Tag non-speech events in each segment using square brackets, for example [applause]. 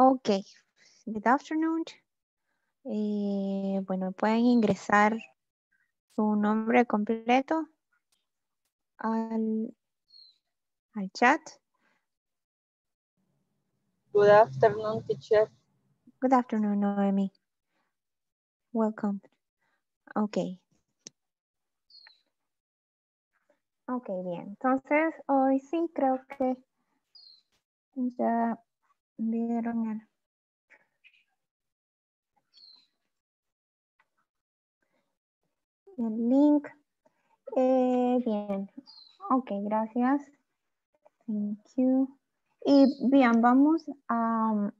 Ok, good afternoon. Eh, bueno, pueden ingresar su nombre completo al, al chat. Good afternoon, teacher. Good afternoon, Noemi. Welcome. Ok. Ok, bien. Entonces, hoy sí creo que ya vieron el... el link. Eh, bien. Ok, gracias. Thank you. Y bien, vamos a,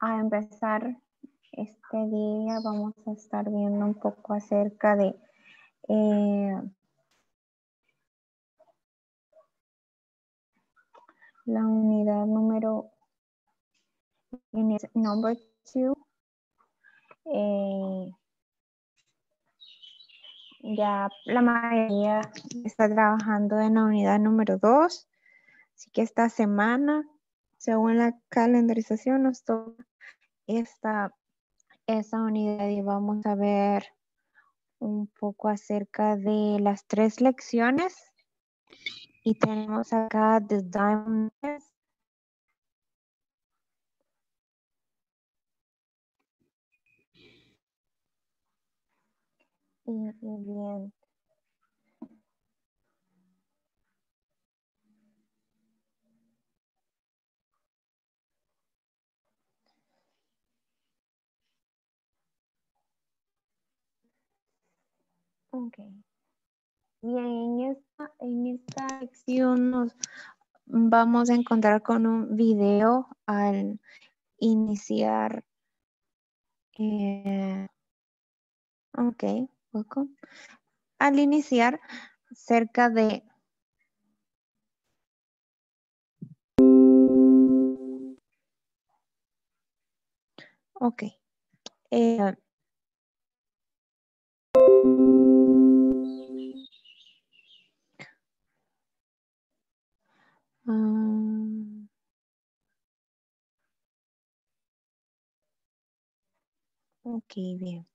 a empezar este día. Vamos a estar viendo un poco acerca de eh, la unidad número number two. Eh, ya la mayoría está trabajando en la unidad número dos. Así que esta semana, según la calendarización, nos toca esta, esta unidad y vamos a ver un poco acerca de las tres lecciones. Y tenemos acá The Diamond. Y, bien. Ok. Bien, en esta, en esta lección nos vamos a encontrar con un video al iniciar. Eh, welcome. Al iniciar cerca de Ok. Eh, um, ok, bien.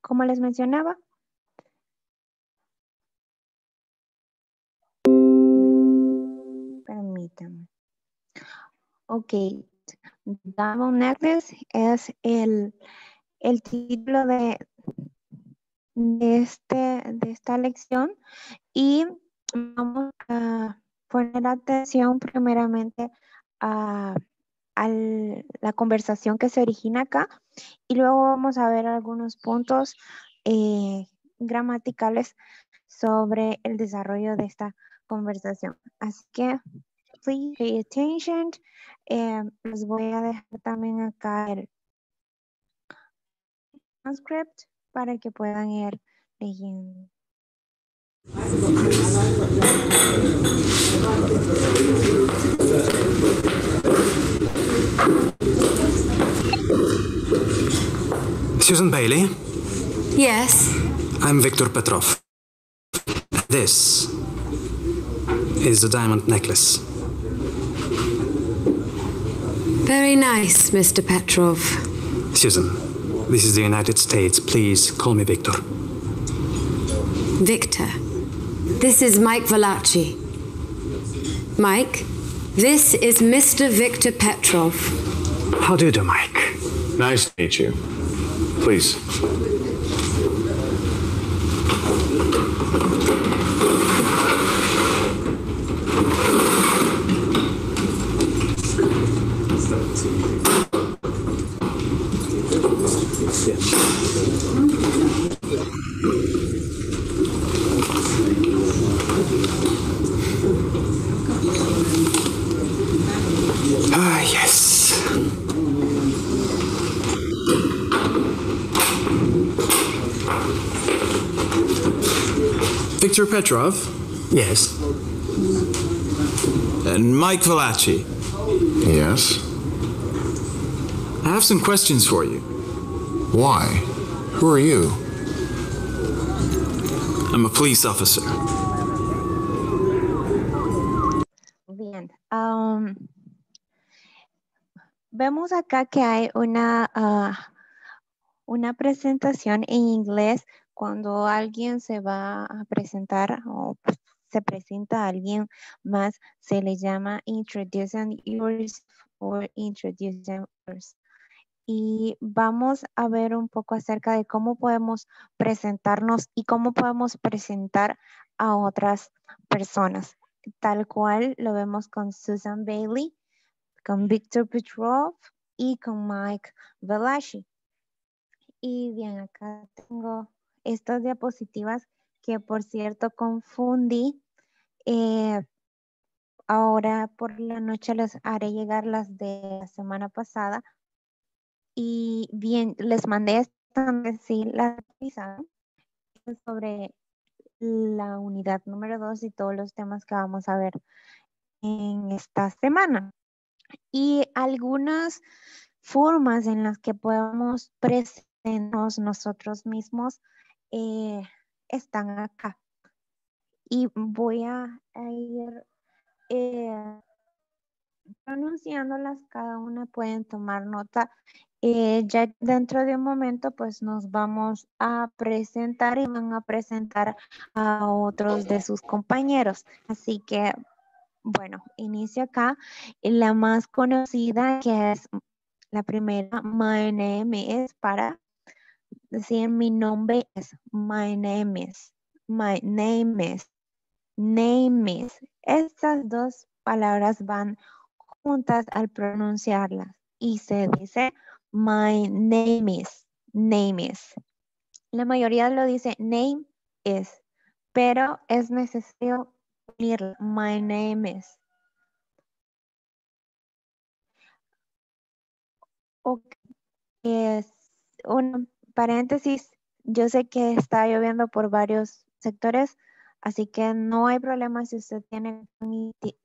Como les mencionaba, permítanme. Ok, Diamond Necklace es el, el título de, de, este, de esta lección y vamos a poner atención primeramente a, la conversación que se origina acá y luego vamos a ver algunos puntos eh, gramaticales sobre el desarrollo de esta conversación. Así que, please pay attention. Eh, les voy a dejar también acá el transcript para que puedan ir leyendo. Susan Bailey, Yes. I'm Victor Petrov. This is the diamond necklace. Very nice, Mr. Petrov. Susan, this is the United States. Please call me Victor. Victor. This is Mike Valachi. Mike, this is Mr. Victor Petrov. How do you do, Mike? Nice to meet you. Please. Yes. Victor Petrov Yes. and Mike Valachi. Yes. I have some questions for you. Why? Who are you? I'm a police officer. Vemos acá que hay una, ah, una presentación en inglés cuando alguien se va a presentar o se presenta a alguien más, se le llama introducing yourself or introducing yours. Y vamos a ver un poco acerca de cómo podemos presentarnos y cómo podemos presentar a otras personas. Tal cual lo vemos con Susan Bailey, con Victor Petrov y con Mike Velashi. Y bien, acá tengo estas diapositivas que por cierto confundí. Eh, ahora por la noche les haré llegar las de la semana pasada. Y bien, les mandé esta, sí, la sobre la unidad número dos y todos los temas que vamos a ver en esta semana. Y algunas formas en las que podemos presentarnos nosotros mismos eh, están acá. Y voy a, ir eh, pronunciándolas, cada una pueden tomar nota. Eh, ya dentro de un momento, pues nos vamos a presentar y van a presentar a otros de sus compañeros. Así que, bueno, inicio acá. La más conocida, que es la primera, my name is para decir mi nombre es, my name is, my name is, name is. Estas dos palabras van juntas al pronunciarlas y se dice my name is, name is. La mayoría lo dice name is, pero es necesario my name is. Ok, es un paréntesis, yo sé que está lloviendo por varios sectores, así que no hay problema si usted tiene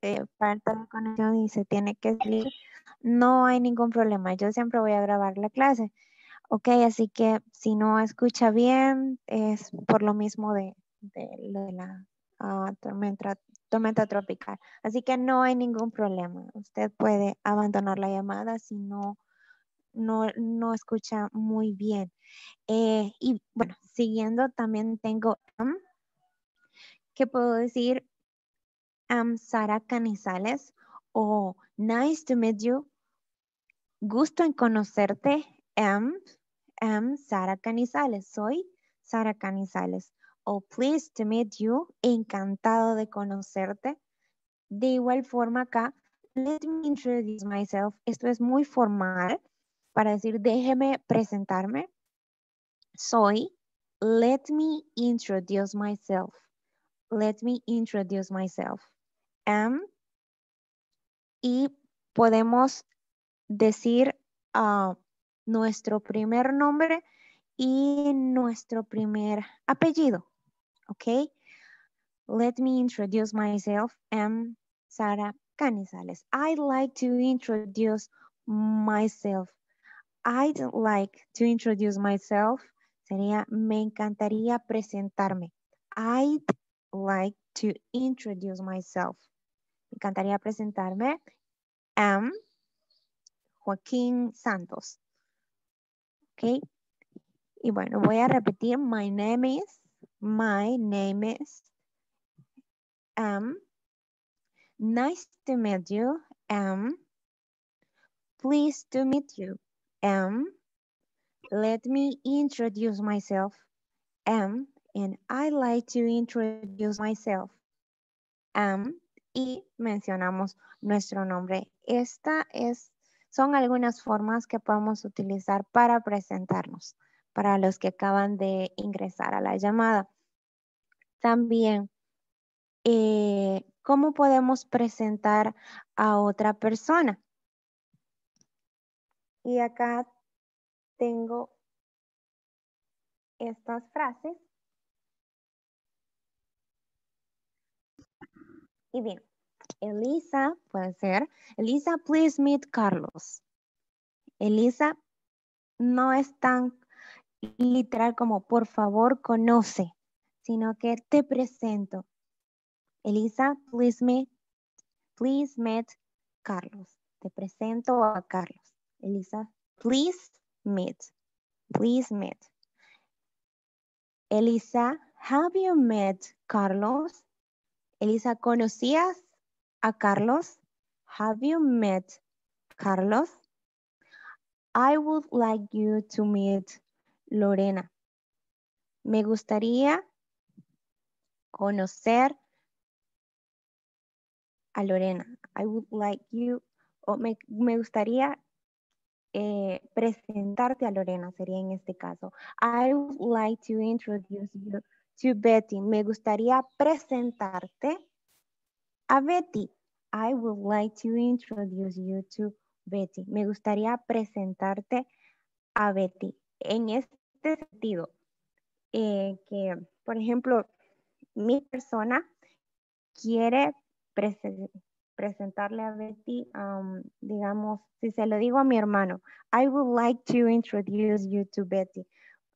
eh, falta de conexión y se tiene que salir. No hay ningún problema. Yo siempre voy a grabar la clase. Ok, así que si no escucha bien, es por lo mismo de, la ah, tormenta, tormenta tropical. Así que no hay ningún problema. Usted puede abandonar la llamada si no no, escucha muy bien. Eh, y bueno, siguiendo también tengo que puedo decir am Sara Canizales o nice to meet you, gusto en conocerte, am Sara Canizales, soy Sara Canizales. O pleased to meet you, encantado de conocerte. De igual forma acá, let me introduce myself. Esto es muy formal para decir déjeme presentarme. Soy, let me introduce myself. Let me introduce myself. Am, y podemos decir ah, nuestro primer nombre y nuestro primer apellido. ¿Ok? Let me introduce myself. I'm Sara Canizales. I'd like to introduce myself. I'd like to introduce myself sería me encantaría presentarme. I'd like to introduce myself. Me encantaría presentarme. Am Joaquín Santos. Ok. Y bueno, voy a repetir. My name is. My name is. Am. Nice to meet you. Am. Pleased to meet you. am. Let me introduce myself. Am, and I like to introduce myself. Am, y mencionamos nuestro nombre. Esta es, son algunas formas que podemos utilizar para presentarnos, para los que acaban de ingresar a la llamada. También, eh, ¿cómo podemos presentar a otra persona? Y acá tengo estas frases. Y bien, Elisa puede ser, Elisa, please meet Carlos. Elisa no es tan literal como por favor conoce, sino que te presento. Elisa, please meet, please meet Carlos. Te presento a Carlos. Elisa, please meet. Please meet. Elisa, have you met Carlos? Elisa, ¿conocías a Carlos? Have you met Carlos? I would like you to meet Lorena. Me gustaría conocer a Lorena. I would like you, o me, me gustaría eh, presentarte a Lorena, sería en este caso. I would like to introduce you to Betty. Me gustaría presentarte a Betty. I would like to introduce you to Betty. Me gustaría presentarte a Betty. En este sentido, eh, que, por ejemplo, mi persona quiere presentarle a Betty, digamos, si se lo digo a mi hermano, I would like to introduce you to Betty.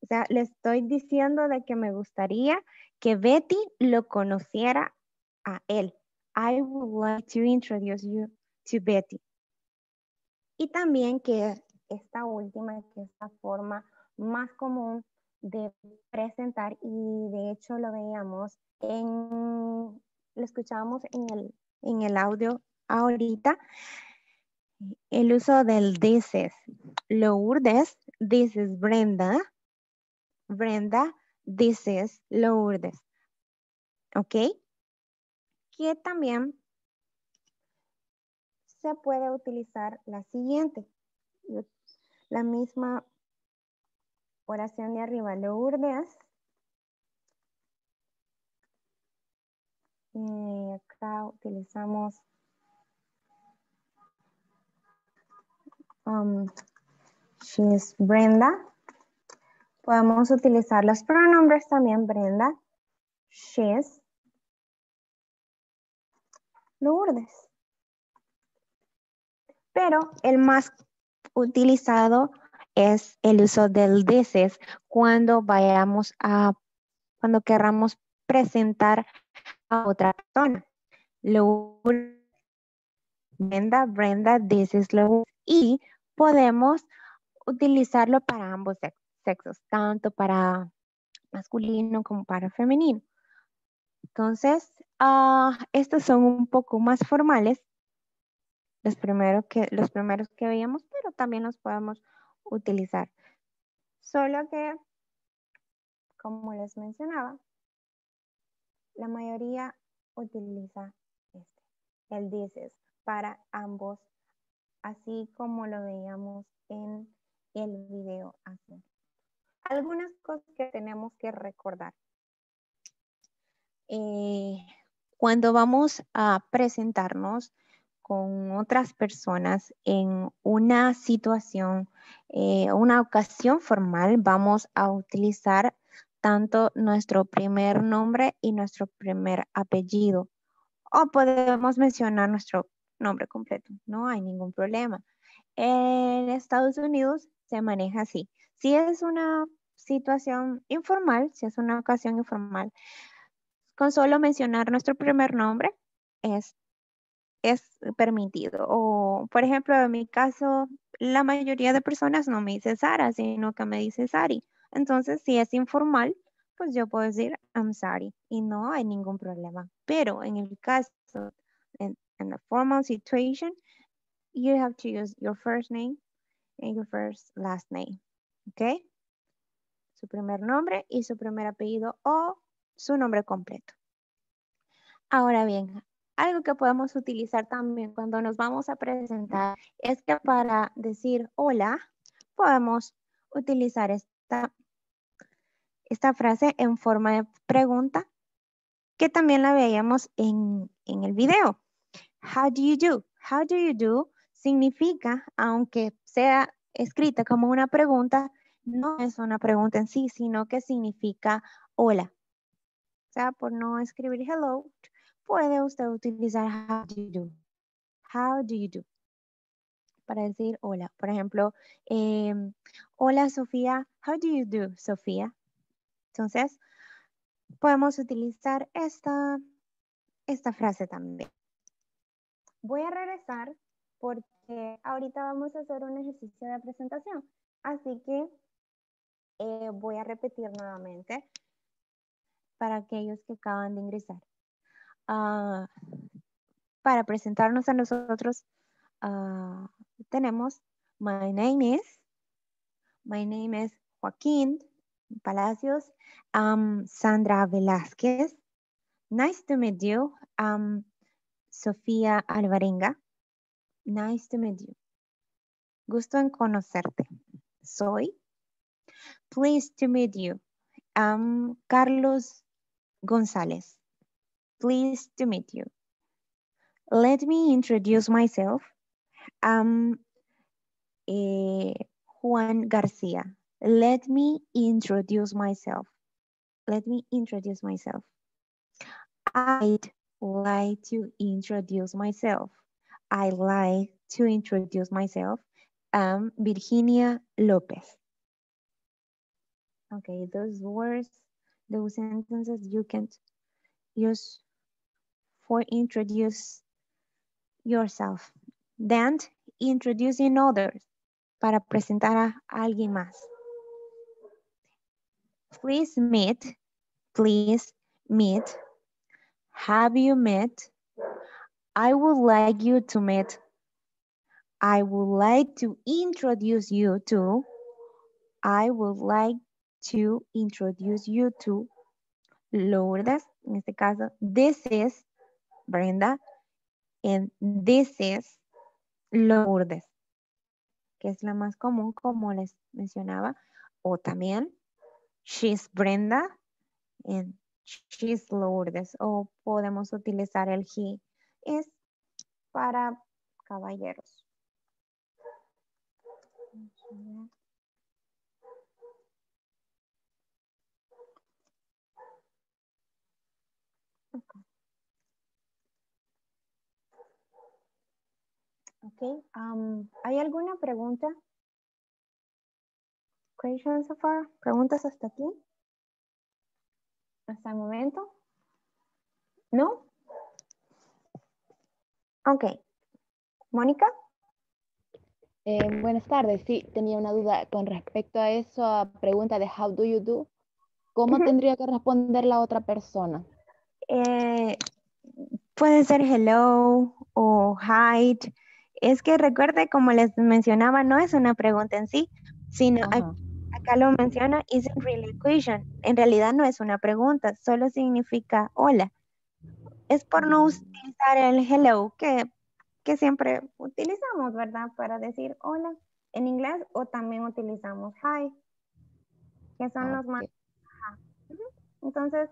O sea, le estoy diciendo de que me gustaría que Betty lo conociera a él. I would like to introduce you to Betty. Y también que esta última, que es la forma más común de presentar y de hecho lo veíamos en, lo escuchábamos en el, en el audio ahorita, el uso del this is. Lourdes, this is Brenda. Brenda, this is Lourdes. ¿Ok? Que también se puede utilizar la siguiente. La misma oración de arriba, Lourdes. Y acá utilizamos um, she's Brenda. Podemos utilizar los pronombres también, Brenda. She's Lourdes. Pero el más utilizado es el uso del this cuando vayamos a, cuando querramos presentar a otra persona. Brenda, Brenda, this is Y podemos utilizarlo para ambos sexos, tanto para masculino como para femenino. Entonces, uh, estos son un poco más formales, los primeros que, los primeros que veíamos, pero también los podemos utilizar. Solo que, como les mencionaba, la mayoría utiliza este, el dices para ambos, así como lo veíamos en el video Algunas cosas que tenemos que recordar. Eh, cuando vamos a presentarnos, con otras personas en una situación, eh, una ocasión formal, vamos a utilizar tanto nuestro primer nombre y nuestro primer apellido. O podemos mencionar nuestro nombre completo, no hay ningún problema. En Estados Unidos se maneja así. Si es una situación informal, si es una ocasión informal, con solo mencionar nuestro primer nombre es es permitido. O, por ejemplo, en mi caso, la mayoría de personas no me dice Sara, sino que me dice Sari. Entonces, si es informal, pues yo puedo decir I'm sorry y no hay ningún problema. Pero en el caso, en, en formal situation, you have to use your first name and your first last name. ¿Ok? Su primer nombre y su primer apellido o su nombre completo. Ahora bien, algo que podemos utilizar también cuando nos vamos a presentar es que para decir hola, podemos utilizar esta, esta frase en forma de pregunta, que también la veíamos en, en el video. How do you do? How do you do significa, aunque sea escrita como una pregunta, no es una pregunta en sí, sino que significa hola. O sea, por no escribir hello, puede usted utilizar how do you do. How do you do? Para decir hola. Por ejemplo, em, hola Sofía, how do you do, Sofía? Entonces, podemos utilizar esta, esta frase también. Voy a regresar porque ahorita vamos a hacer un ejercicio de presentación. Así que eh, voy a repetir nuevamente para aquellos que acaban de ingresar. Ah, para presentarnos a nosotros, ah, tenemos My name is, my name is Joaquín Palacios, I'm Sandra Velázquez. Nice to meet you. I'm Sofía Alvarenga. Nice to meet you. Gusto en conocerte. Soy. Pleased to meet you. I'm Carlos González. Pleased to meet you. Let me introduce myself. I'm eh, Juan Garcia. Let me introduce myself. Let me introduce myself. I'd like to introduce myself. I like to introduce myself. I'm Virginia Lopez. Okay, those words, those sentences you can use for introduce yourself. Then introducing others para presentar a alguien más. Please meet, please meet. Have you met? I would like you to meet. I would like to introduce you to. I would like to introduce you to Lourdes. En este caso, this is Brenda. And this is Lourdes. Que es la más común, como les mencionaba. O también, she's Brenda. And she's Lourdes. O podemos utilizar el he. Es para caballeros. Ok, um, ¿hay alguna pregunta? Questions so far? ¿Preguntas hasta aquí? ¿Hasta el momento? ¿No? Ok. ¿Mónica? Eh, buenas tardes, sí, tenía una duda con respecto a esa pregunta de how do you do. ¿Cómo tendría que responder la otra persona? Eh, puede ser hello o hi. Es que recuerde, como les mencionaba, no es una pregunta en sí, sino Ajá. acá lo menciona, isn't really question. En realidad no es una pregunta, solo significa hola. Es por no Mm. utilizar el hello que, que siempre utilizamos, ¿verdad? Para decir hola en inglés o también utilizamos hi, que son los más. Entonces,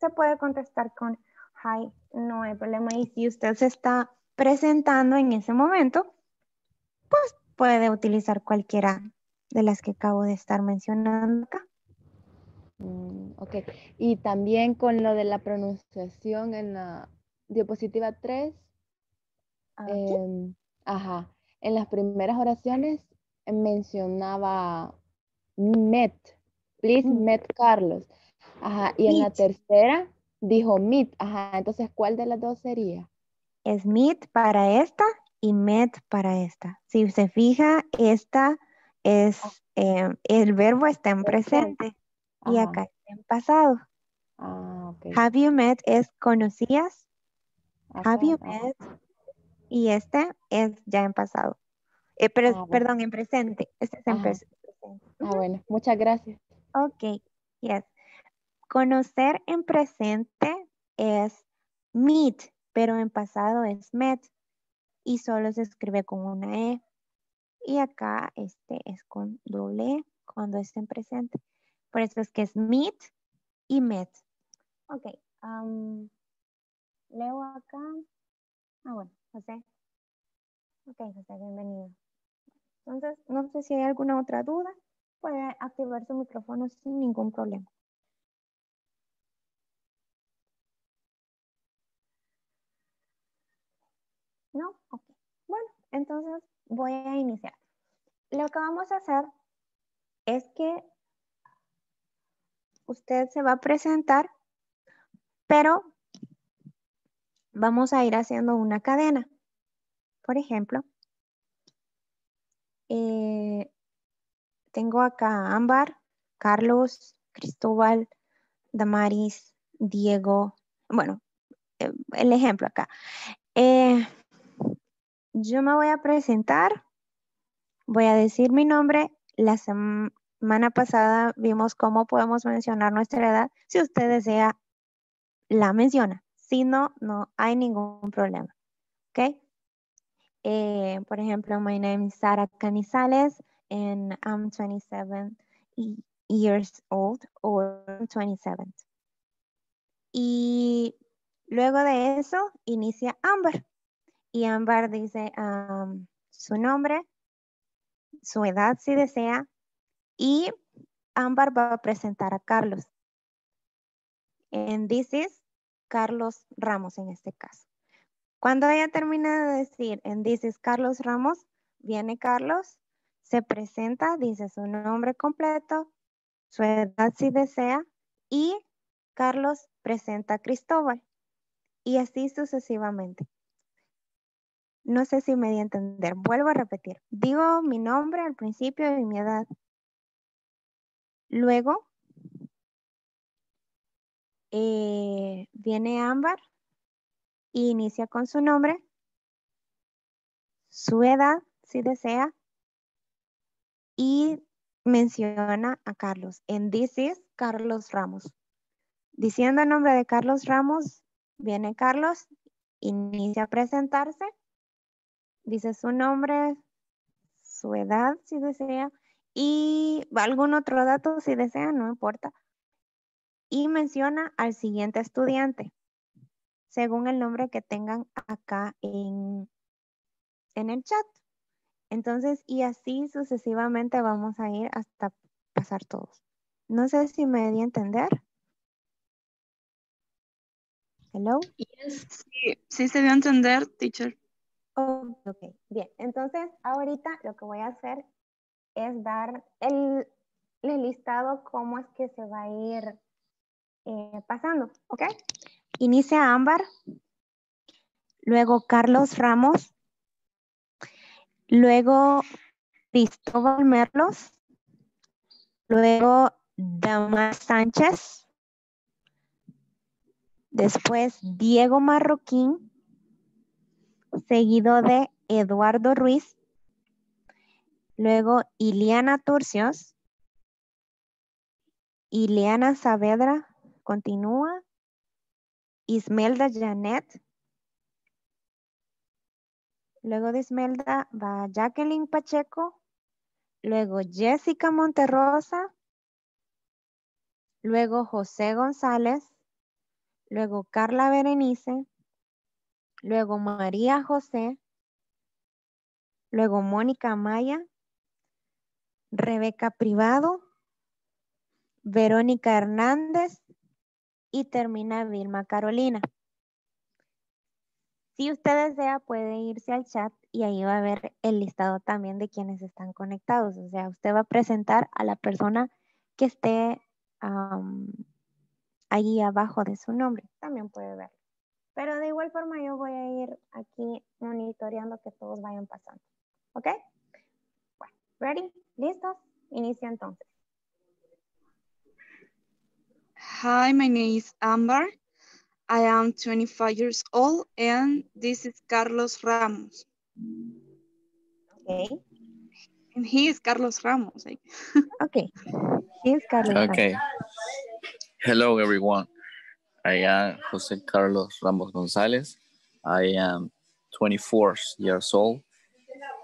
se puede contestar con hi, no hay problema. Y si usted se está presentando en ese momento, pues puede utilizar cualquiera de las que acabo de estar mencionando acá. Mm, ok. Y también con lo de la pronunciación en la diapositiva 3, Aquí, em, ajá, en las primeras oraciones eh, mencionaba met, please Mm. met Carlos. Ajá, y en la tercera dijo meet, ajá, entonces ¿cuál de las dos sería? Es meet para esta y met para esta. Si se fija, esta es, eh, el verbo está en presente y acá está en pasado. Ah, ok. Have you met es conocías, have you ajá. met y este es ya en pasado. Eh, pero- Ah, bueno. perdón, en presente. Este es en presente. Ah, bueno, muchas gracias. Ok, yes. Conocer en presente es meet, pero en pasado es met y solo se escribe con una E. Y acá este es con doble E cuando es en presente. Por eso es que es meet y met. Ok, leo acá. Ah, bueno, José. Ok, José, bienvenido. Entonces, no sé si hay alguna otra duda. Puede activar su micrófono sin ningún problema. ¿No? Ok. Bueno, entonces voy a iniciar. Lo que vamos a hacer es que usted se va a presentar, pero vamos a ir haciendo una cadena. Por ejemplo, eh, tengo acá a Ámbar, Carlos, Cristóbal, Damaris, Diego. Bueno, eh, el ejemplo acá. Eh, yo me voy a presentar. Voy a decir mi nombre. La semana pasada vimos cómo podemos mencionar nuestra edad. Si usted desea, la menciona. Si no, no hay ningún problema. ¿Ok? Eh, por ejemplo, my name is Sara Canizales and I'm 27 years old or 27. Y luego de eso inicia Amber. Y Amber dice su nombre, su edad si desea, y Amber va a presentar a Carlos. And this is Carlos Ramos en este caso. Cuando ella termina de decir, en dices Carlos Ramos, viene Carlos, se presenta, dice su nombre completo, su edad si desea, y Carlos presenta a Cristóbal. Y así sucesivamente. No sé si me di a entender. Vuelvo a repetir. Digo mi nombre al principio y mi edad. Luego eh, viene Ámbar inicia con su nombre, su edad, si desea, y menciona a Carlos. En this is Carlos Ramos. Diciendo el nombre de Carlos Ramos, viene Carlos, inicia a presentarse, dice su nombre, su edad, si desea, y algún otro dato, si desea, no importa. Y menciona al siguiente estudiante según el nombre que tengan acá en, en el chat. Entonces, y así sucesivamente vamos a ir hasta pasar todos. No sé si me di a entender. Hello. Sí, sí se dio a entender, teacher. Ok, bien. Entonces, ahorita lo que voy a hacer es dar el, listado cómo es que se va a ir eh, pasando, ¿ok? Inicia Ámbar, luego Carlos Ramos, luego Cristóbal Merlos, luego Damar Sánchez, después Diego Marroquín, seguido de Eduardo Ruiz, luego Iliana Turcios, Ileana Saavedra continúa, Ismelda Janet. Luego de Ismelda va Jacqueline Pacheco. Luego Jessica Monterrosa. Luego José González. Luego Carla Berenice. Luego María José. Luego Mónica Maya. Rebeca Privado. Verónica Hernández y termina Vilma Carolina. Si usted desea, puede irse al chat y ahí va a ver el listado también de quienes están conectados. O sea, usted va a presentar a la persona que esté ahí abajo de su nombre. También puede verlo. Pero de igual forma yo voy a ir aquí monitoreando que todos vayan pasando. ¿Ok? Bueno, ¿ready? ¿Listos? Inicia entonces. Hi, my name is Amber. I am 25 years old and this is Carlos Ramos. Okay. And he is Carlos Ramos. okay. He is Carlos Okay. Ramos. Hello, everyone. I am Jose Carlos Ramos Gonzalez. I am 24 years old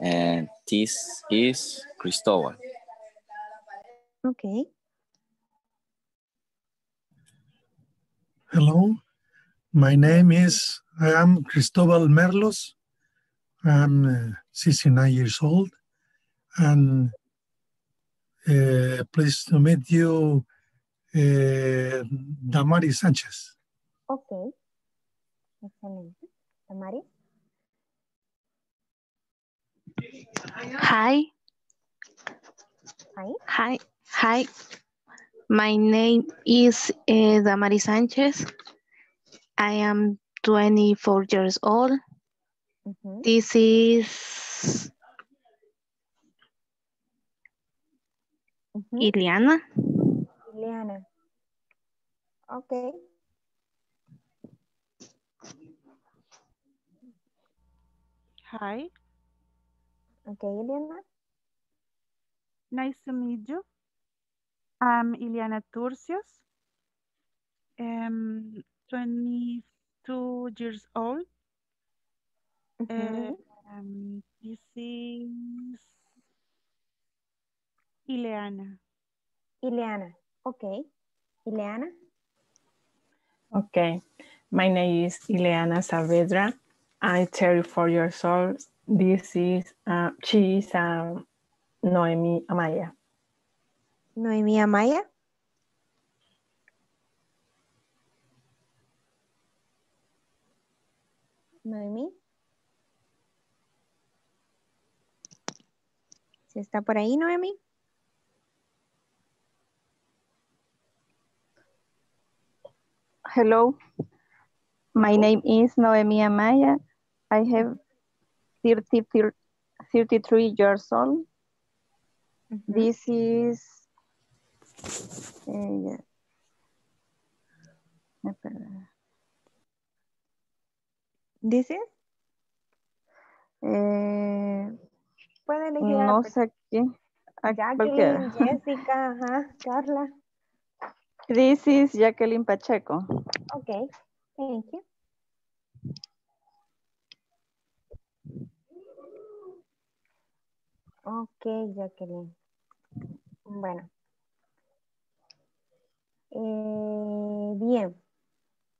and this is Cristobal. Okay. Hello, my name is, I am Cristobal Merlos. I'm uh, 69 years old and uh, pleased to meet you, uh, Damari Sanchez. Okay, excellent. Damari? Hi. Hi. Hi. Hi. My name is uh, Damari Sanchez. I am 24 years old. Mm -hmm. This is Ujú. Iliana. Ileana. Ok. Hi, Ok, Ileana. nice to meet you. I'm Iliana Turcios. I'm 22 years old. Ujú. Um, this is Ileana. Ileana. Ok. Ileana. Okay, my name is Ileana Saavedra. I'm 34 years old. This is, uh, she is um, Noemi Amaya. Noemí Amaya. Noemí. ¿Si está por ahí, Noemí? Hello, my name is Noemi Amaya. I have 30, 33 years old. This is eh. This is. Eh, Puede elegir no sé Jacqueline. Jessica, ajá, Carla. This is Jacqueline Pacheco. Ok, thank you. Ok, Jacqueline. Bueno. Eh, bien.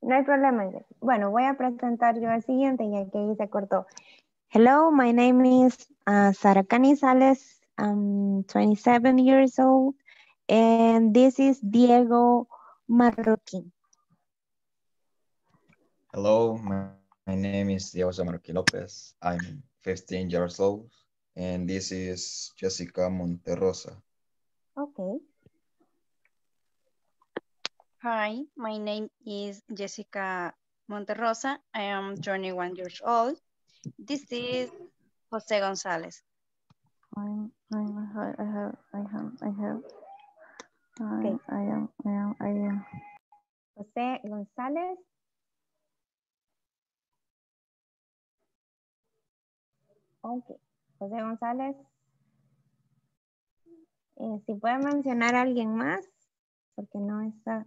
No hay problema. Bueno, voy a presentar yo al siguiente ya que ahí se cortó. Hello, my name is uh, Sara Canizales. I'm 27 years old. And this is Diego Marroquín. Hello, my, my name is Diego Marroquín Lopez. I'm 15 years old, and this is Jessica Monterrosa. Okay. Hi, my name is Jessica Monterrosa. I am 21 years old. This is Jose Gonzalez. I'm, I'm, I have, I have, I have. Okay. I am, I am, I am. José González. Ok, José González. Eh, si puede mencionar a alguien más, porque no está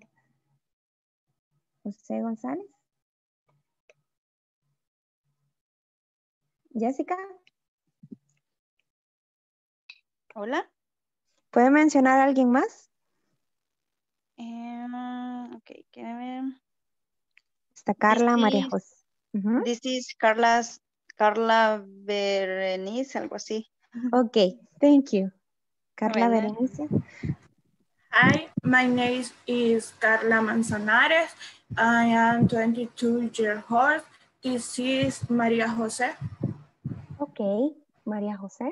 José González. Jessica, Hola. ¿puede mencionar a alguien más? Um, ok, can I ver? Está Carla, María is- José. Ujú. This is Carla's, Carla Berenice, algo así. Ok, thank you. Carla Bueno. Berenice. Hi, my name is Carla Manzanares. I am 22 years old. This is Maria Jose. Ok, María José.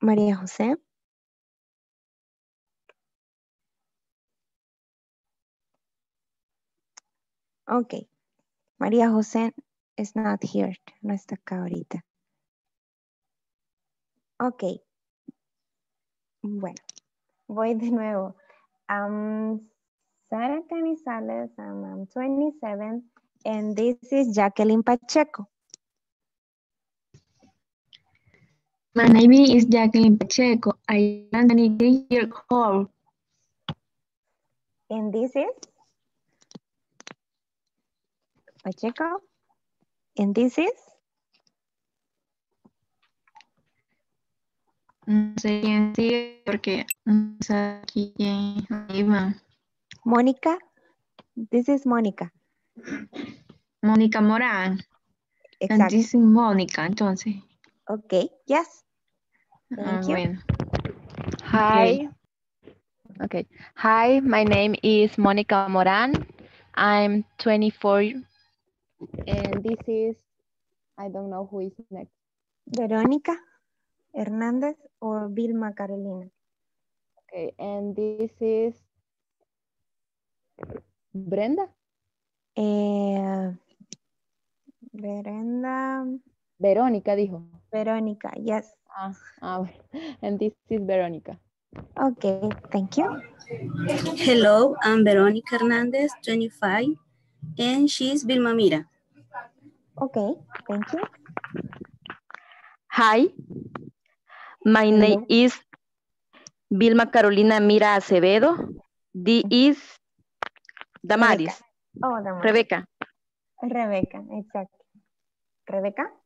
María José. Ok. María José is not here. No está acá ahorita. Ok. Bueno, voy de nuevo. Um, Sara Canizales, um, I'm 27, and this is Jacqueline Pacheco. My name is Jacqueline Pacheco. I am 23 years old. And this is Pacheco. And this is No sé quién sigue porque no sé quién iba. Mónica. This is Mónica. Mónica Morán. And Exacto. this is Mónica, entonces. Ok, yes. Ah, Thank you. bueno. Hi. Okay. Hi, my name is Monica Moran. I'm 24 and this is, I don't know who is next. Verónica Hernández o Vilma Carolina. Okay, and this is Brenda. Eh, Brenda. Verónica dijo. Verónica, yes. Ah, ah, and this is Veronica. Okay, thank you. Hello, I'm Veronica Hernandez, 25, and she's Vilma Mira. Okay, thank you. Hi, my name is Vilma Carolina Mira Acevedo. This is Damaris. Oh, Damaris. Rebecca. Rebecca, exactly. Rebecca?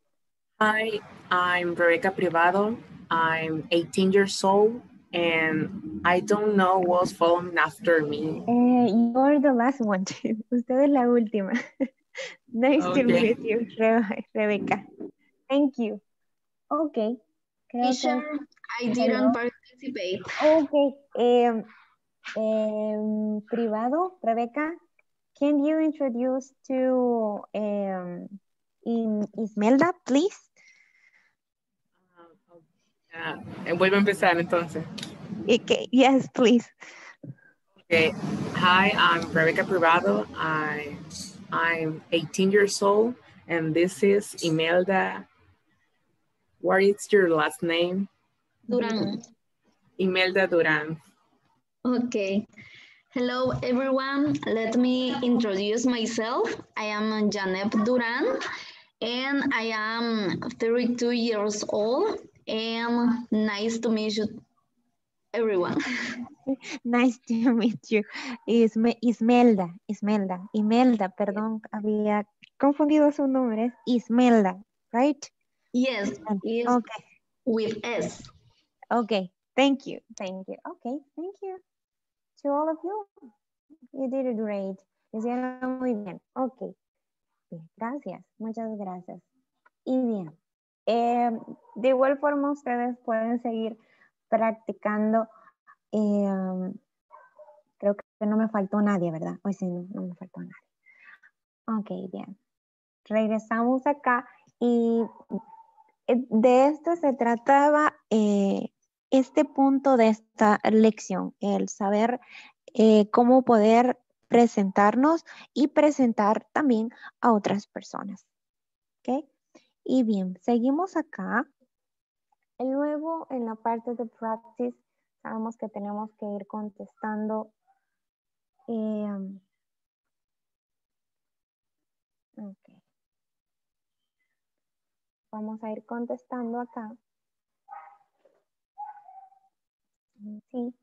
Hi, I'm Rebecca Privado. I'm 18 years old and I don't know what's following after me. Eh, you're the last one. [laughs] Usted es la última. [laughs] nice to Okay. meet you, Re- Rebecca. Thank you. Okay. Creo que- Teacher, I didn't participate. Okay. Um, um, privado, Rebecca, can you introduce to um, in Ismelda, please? Ah, eh, vuelvo a empezar entonces. Okay. Yes, please. Okay. Hi, I'm Rebecca Privado. I, I'm 18 years old, and this is Imelda. What is your last name? Duran. Imelda Duran. Okay. Hello, everyone. Let me introduce myself. I am Janep Duran, and I am 32 years old. And nice to meet you, everyone. [laughs] Nice to meet you. Isme- Ismelda, Ismelda, Imelda, perdón, había confundido su nombre. Es Ismelda, right? Yes, is Okay. with S. Okay, thank you, thank you. Okay, thank you to all of you. You did it great. Hicieron muy bien. Ok. Gracias, muchas gracias. Y bien, eh, de igual forma ustedes pueden seguir practicando. eh, creo que no me faltó nadie, ¿verdad? Hoy sí, no, me faltó nadie. Ok, bien. Regresamos acá y eh, de esto se trataba este punto de esta lección, el saber cómo poder presentarnos y presentar también a otras personas. ¿Ok? Y bien, seguimos acá. Y luego en la parte de practice, sabemos que tenemos que ir contestando. eh. Vamos a ir contestando acá. Sí.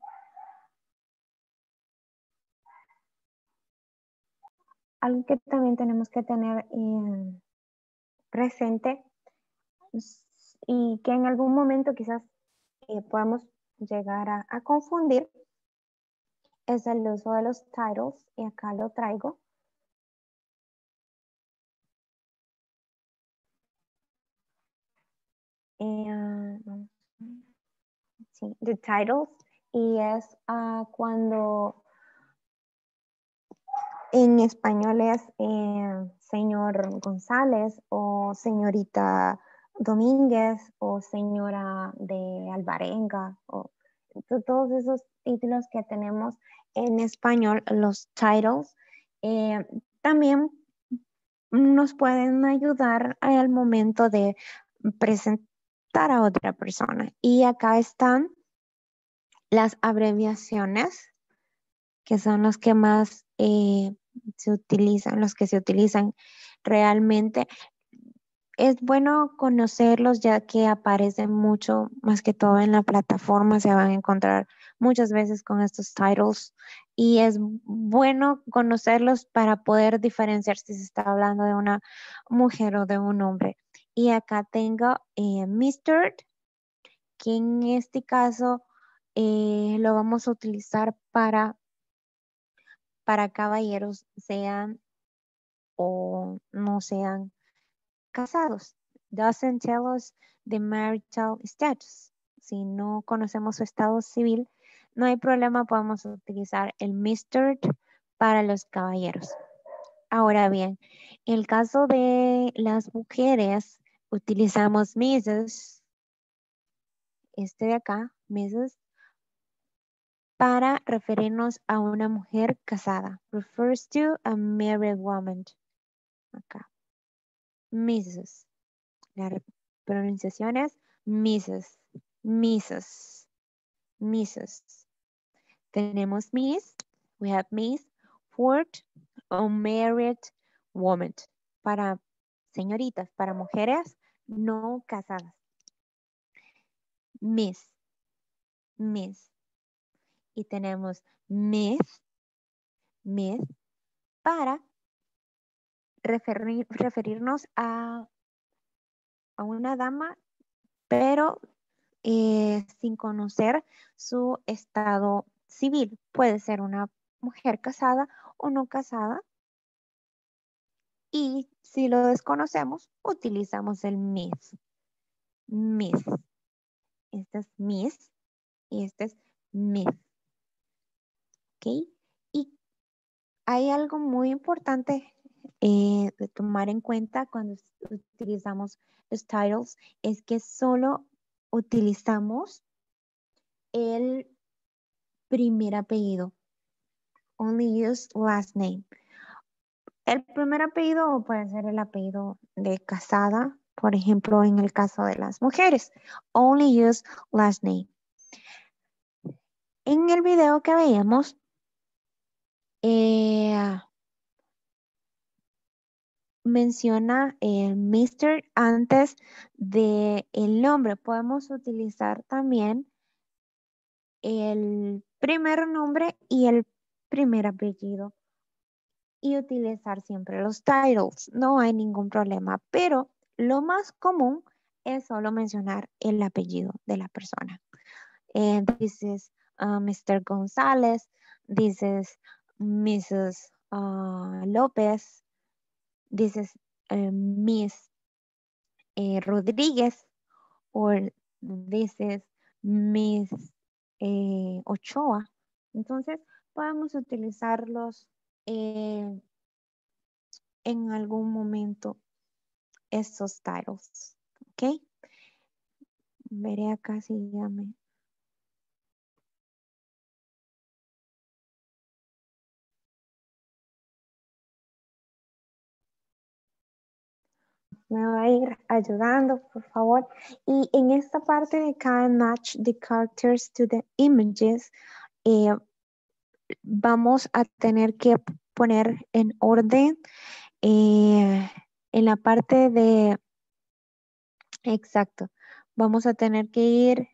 Algo que también tenemos que tener eh, presente y que en algún momento quizás eh, podemos llegar a, confundir es el uso de los titles y acá lo traigo. Eh, sí, the titles y es ah, cuando en español es eh, señor González o señorita Domínguez o señora de Alvarenga o to- todos esos títulos que tenemos en español, los titles, eh, también nos pueden ayudar al momento de presentar a otra persona. Y acá están las abreviaciones, que son los que más eh, se utilizan, los que se utilizan realmente. Es bueno conocerlos ya que aparecen mucho, más que todo en la plataforma, se van a encontrar muchas veces con estos titles y es bueno conocerlos para poder diferenciar si se está hablando de una mujer o de un hombre. Y acá tengo eh, Mr., que en este caso eh, lo vamos a utilizar para, para caballeros, sean o no sean casados. Doesn't tell us the marital status. Si no conocemos su estado civil, no hay problema, podemos utilizar el Mr. para los caballeros. Ahora bien, en el caso de las mujeres, utilizamos Mrs. Este de acá, Mrs. para referirnos a una mujer casada. Refers to a married woman. Acá. Mrs. La pronunciación es Mrs. Mrs. Mrs. Tenemos Miss. We have Miss for unmarried woman. Para señoritas, para mujeres no casadas. Miss. Miss. Y tenemos Miss. Miss para referir- referirnos a, a una dama, pero eh, sin conocer su estado civil. Puede ser una mujer casada o no casada. Y si lo desconocemos, utilizamos el Miss. Miss. Este es Miss y este es Miss. ¿Ok? Y hay algo muy importante eh, de tomar en cuenta cuando utilizamos los titles, es que solo utilizamos el primer apellido. Only use last name. El primer apellido puede ser el apellido de casada, por ejemplo, en el caso de las mujeres. Only use last name. En el video que veíamos, eh, menciona el Mr. antes de el nombre. Podemos utilizar también el primer nombre y el primer apellido y utilizar siempre los titles. No hay ningún problema, pero lo más común es solo mencionar el apellido de la persona. This is uh, Mr. González. This is Mrs. uh, López. This is uh, Miss eh, Rodríguez. Or this is Miss eh, Ochoa. Entonces, podemos utilizarlos eh, en algún momento estos titles. ¿Ok? Veré acá si ya. Me va a ir ayudando, por favor. Y en esta parte de can match the characters to the images, eh, vamos a tener que poner en orden eh, en la parte de, exacto, vamos a tener que ir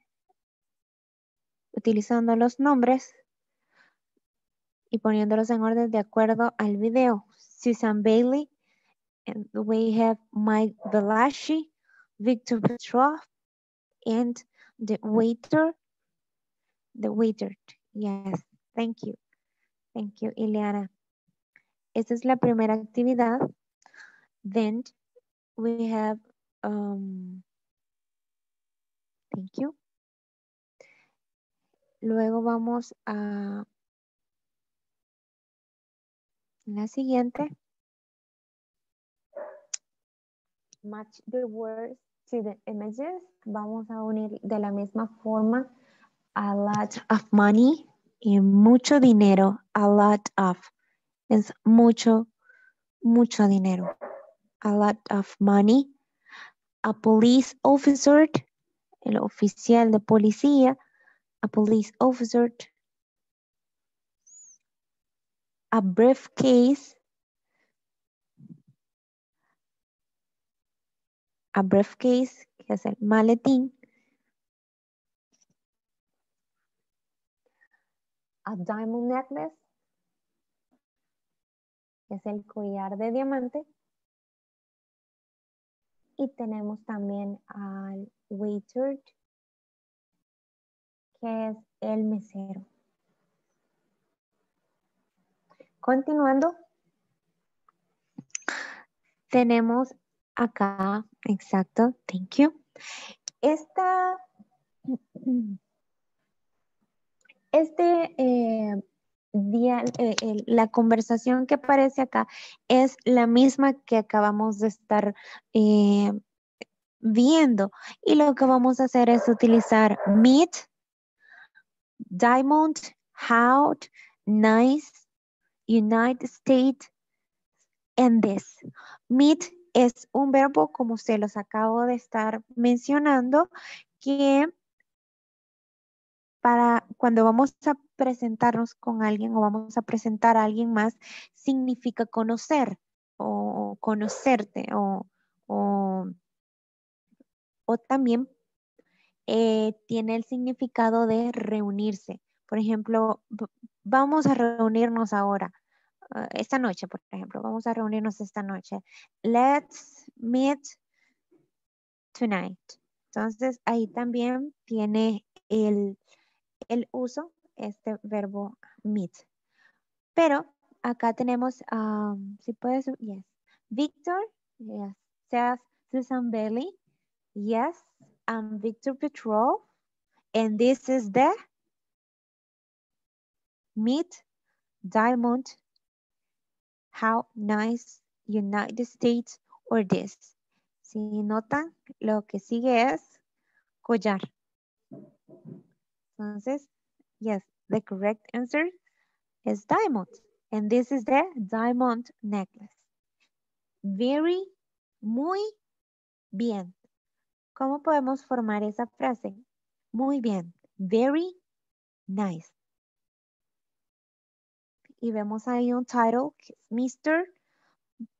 utilizando los nombres y poniéndolos en orden de acuerdo al video. Susan Bailey, and we have Mike Velashi, Victor Petrov, and the waiter, the waiter. Yes, thank you. Thank you, Ileana. Esta es la primera actividad. Then we have, um, thank you. Luego vamos a la siguiente. Match the words to the images. Vamos a unir de la misma forma a lot of money y mucho dinero. A lot of es mucho, mucho dinero. A lot of money. A police officer, el oficial de policía. A police officer. A briefcase. A briefcase, que es el maletín. A diamond necklace, que es el collar de diamante. Y tenemos también al waiter, que es el mesero. Continuando, tenemos acá, exacto, thank you. Esta, este eh, día, eh, la conversación que aparece acá es la misma que acabamos de estar eh, viendo. Y lo que vamos a hacer es utilizar meet, diamond, how, nice, United States, and this. Meet es un verbo, como se los acabo de estar mencionando, que para cuando vamos a presentarnos con alguien o vamos a presentar a alguien más, significa conocer o conocerte o, o, también eh, tiene el significado de reunirse. Por ejemplo, vamos a reunirnos ahora, uh, esta noche, por ejemplo, vamos a reunirnos esta noche. Let's meet tonight. Entonces, ahí también tiene el, el uso, este verbo meet. Pero acá tenemos, um, si puedes, yes. Victor, yes. Susan Bailey, yes. I'm Victor Petrov, and this is the meet diamond. How nice United States or this. Si notan, lo que sigue es collar. Entonces, yes, the correct answer is diamond. And this is the diamond necklace. Very, muy bien. ¿Cómo podemos formar esa frase? Muy bien. Very nice. Y vemos ahí un title que es Mr.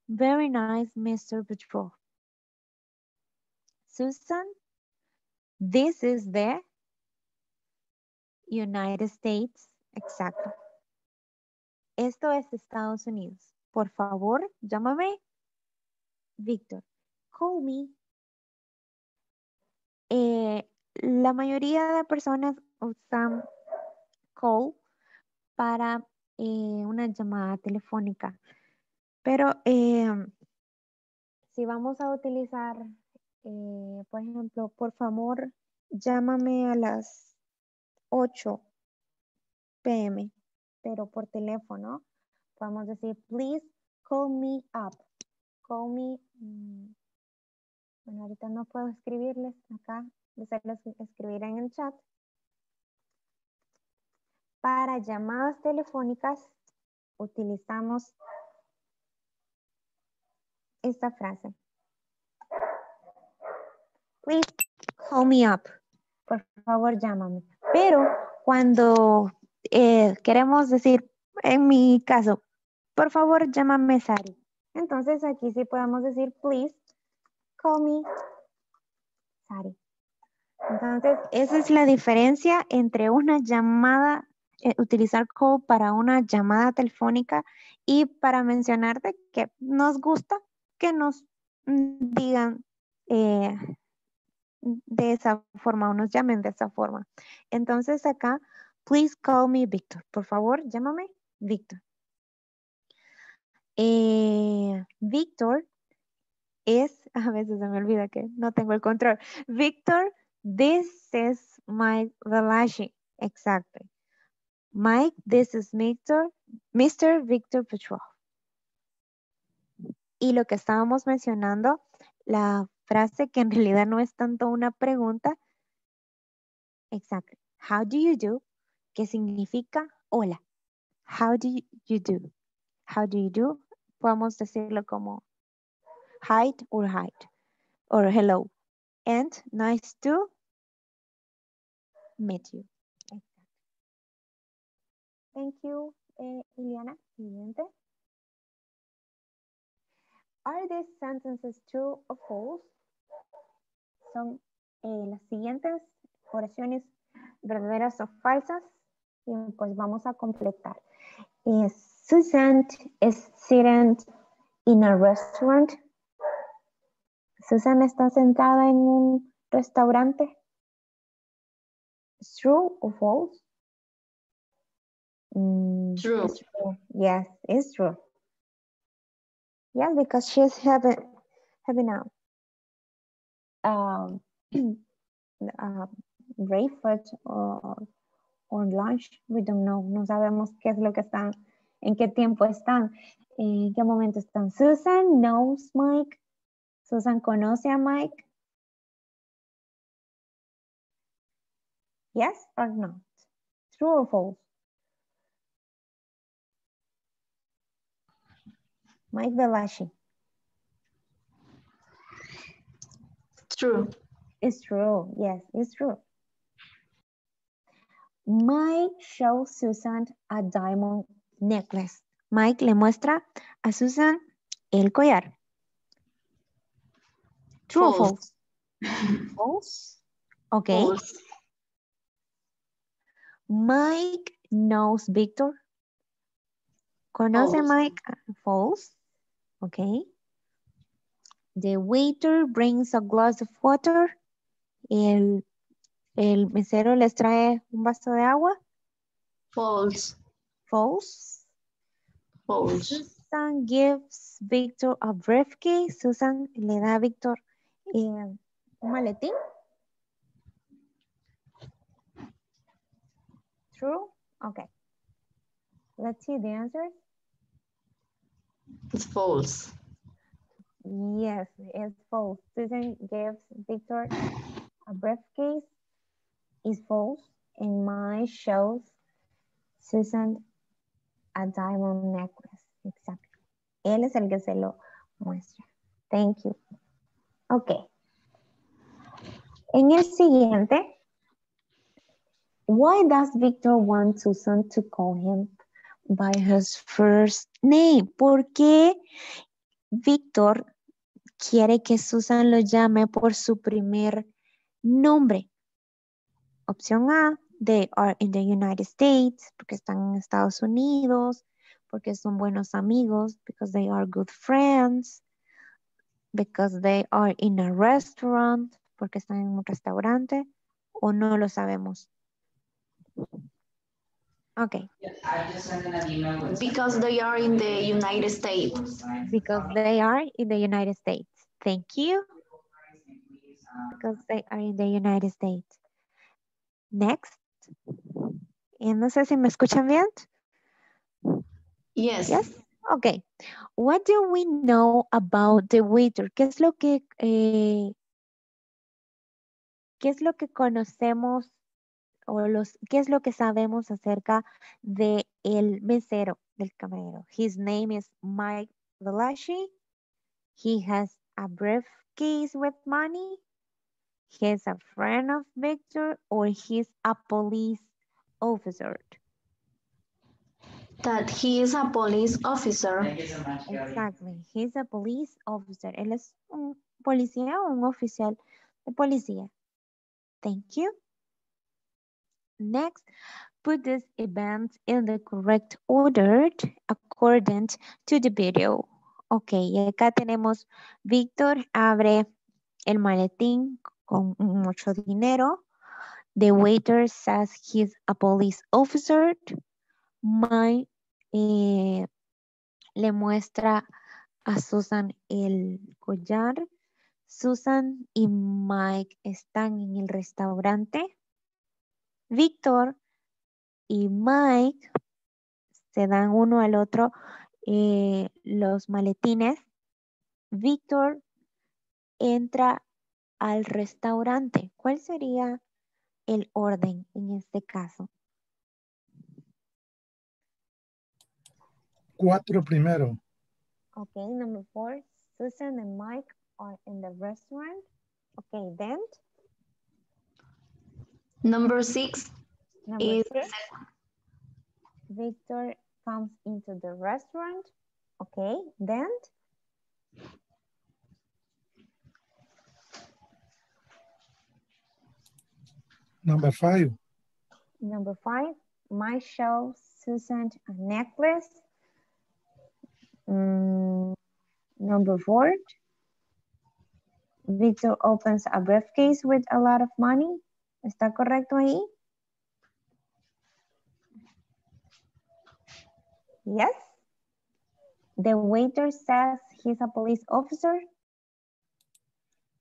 Very nice, Mr. Petrov. Susan, this is the United States. Exacto. Esto es Estados Unidos. Por favor, llámame Víctor. Call me. Eh, la mayoría de personas usan call para eh, una llamada telefónica. Pero eh, si vamos a utilizar, por ejemplo, por favor, llámame a las 8 pm, pero por teléfono, podemos decir, please call me up. Call me. Mm, bueno, ahorita no puedo escribirles acá, hacerles escribir en el chat. Para llamadas telefónicas utilizamos esta frase. Please call me up. Por favor, llámame. Pero cuando eh, queremos decir, en mi caso, por favor, llámame Sari. Entonces aquí sí podemos decir, please call me Sari. Entonces, esa es la diferencia entre una llamada, eh, utilizar call para una llamada telefónica y para mencionarte que nos gusta que nos digan eh, de esa forma o nos llamen de esa forma. Entonces acá, please call me Víctor. Por favor, llámame Víctor. Eh, Víctor es, [laughs] a veces se me olvida que no tengo el control. Víctor, this is Mike Valashi. Exactly. Mike, this is Victor, Mr. Victor Petrov. Y lo que estábamos mencionando, la frase que en realidad no es tanto una pregunta. Exacto. How do you do? Que significa hola. How do you do? How do you do? Podemos decirlo como hi or hi or hello. And nice to meet you. Thank you, eh, Iliana. Siguiente. Are these sentences true or false? son eh, las siguientes oraciones verdaderas o falsas y pues vamos a completar. Susan is sitting in a restaurant. Susan está sentada en un restaurante. true or false? Mm, true. true. Yes, it's true. Yes, because she's having having a um, [clears throat] uh, breakfast or, or lunch, we don't know, no sabemos qué es lo que están, en qué tiempo están, en qué momento están. Susan knows Mike. Susan conoce a Mike. Yes or not? True or false? Mike Belashi. true. It's true. Yes, it's true. Mike shows Susan a diamond necklace. Mike le muestra a Susan el collar. True or false? False. Okay. False. Mike knows Victor. ¿Conoce False. Mike? False. Okay. The waiter brings a glass of water. El, el mesero les trae un vaso de agua. False. False. False. Susan gives Victor a briefcase. Susan le da a Victor eh, un maletín. True? Okay. Let's see the answers. It's false. Yes, it's false. Susan gives Victor a briefcase. It's false. And my shows Susan a diamond necklace. Exactly. Él es el que se lo muestra. Thank you. Ok. En el siguiente, why does Victor want Susan to call him by his first name? ¿Por qué Victor quiere que Susan lo llame por su primer nombre? Opción A, they are in the United States, porque están en Estados Unidos, porque son buenos amigos, because they are good friends, because they are in a restaurant, porque están en un restaurante, o no lo sabemos. Ok. Because they are in the United States. Because they are in the United States. Thank you. Because they are in the United States. Next. Y no sé si me escuchan bien. Yes. Yes. Okay. What do we know about the waiter? ¿Qué es lo que eh, qué es lo que conocemos o los qué es lo que sabemos acerca de el mesero del camarero? His name is Mike Valachi. He has a briefcase with money. He's a friend of Victor or he's a police officer. That he is a police officer. Exactly. He's a police officer. Él es un policía o un oficial de policía. Thank you. Next, put these events in the correct order according to the video. Ok, y acá tenemos Víctor abre el maletín con mucho dinero. The waiter says he's a police officer. Mike eh, le muestra a Susan el collar. Susan y Mike están en el restaurante. Víctor y Mike se dan uno al otro eh, los maletines. Víctor entra al restaurante. ¿Cuál sería el orden en este caso? Cuatro primero. Okay, number four, Susan and Mike are in the restaurant. Okay, then Number six number is six, Victor comes into the restaurant. Okay, then Number five. number five, Mike shows Susan a necklace. Mm, number four, Victor opens a briefcase with a lot of money. ¿Está correcto ahí? Yes. The waiter says he's a police officer.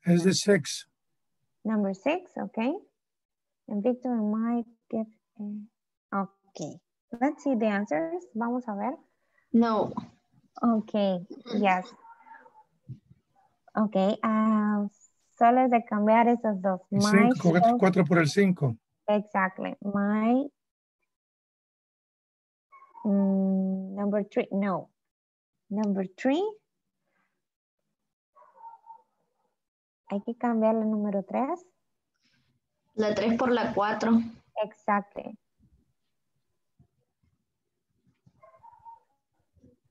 Es the six. Number six, okay. And Victor and Mike give, eh, okay. Let's see the answers. Vamos a ver. no. Okay, yes. Okay, ah, solo es de cambiar esos dos. Cinco, cuatro, shows- cuatro por el cinco. Exactly. My mm, number three, no. Number three. Hay que cambiar la número 3. La 3 por la 4. Exactly.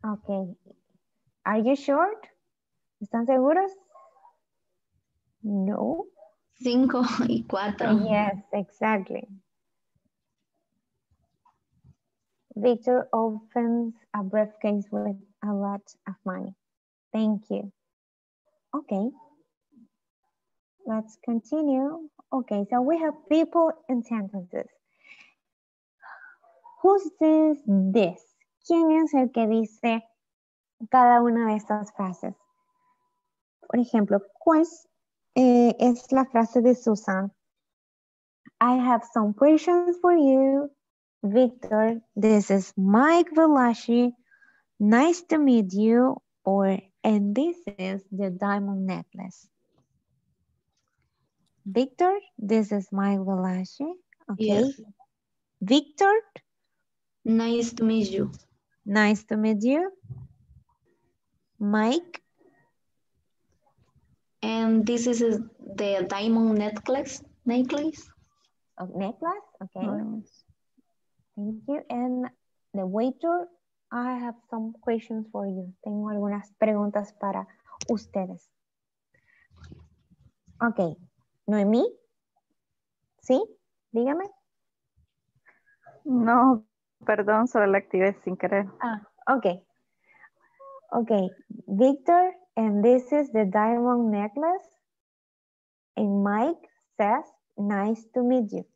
Okay. Are you sure? ¿Están seguros? No. 5 [laughs] y 4. Yes, exactly. Victor opens a briefcase with a lot of money. Thank you. Okay. Let's continue. Okay, so we have people and sentences. Who says this? ¿Quién es el que dice cada una de estas frases? Por ejemplo, ¿cuál eh, es la frase de Susan? I have some questions for you. Victor, this is Mike Velasci. Nice to meet you. Or, and this is the diamond necklace. Victor, this is Mike Velasci. Okay. Yes. Victor, Nice to meet you. nice to meet you. Mike, And this is the diamond necklace. Necklace. oh, necklace. Okay. Thank you. And the waiter, I have some questions for you. Tengo algunas preguntas para ustedes. Ok. Noemí. ¿Sí? Dígame. No, perdón, solo la activé sin querer. Ah, okay. Okay, Victor, and this is the diamond necklace. And Mike says, nice to meet you.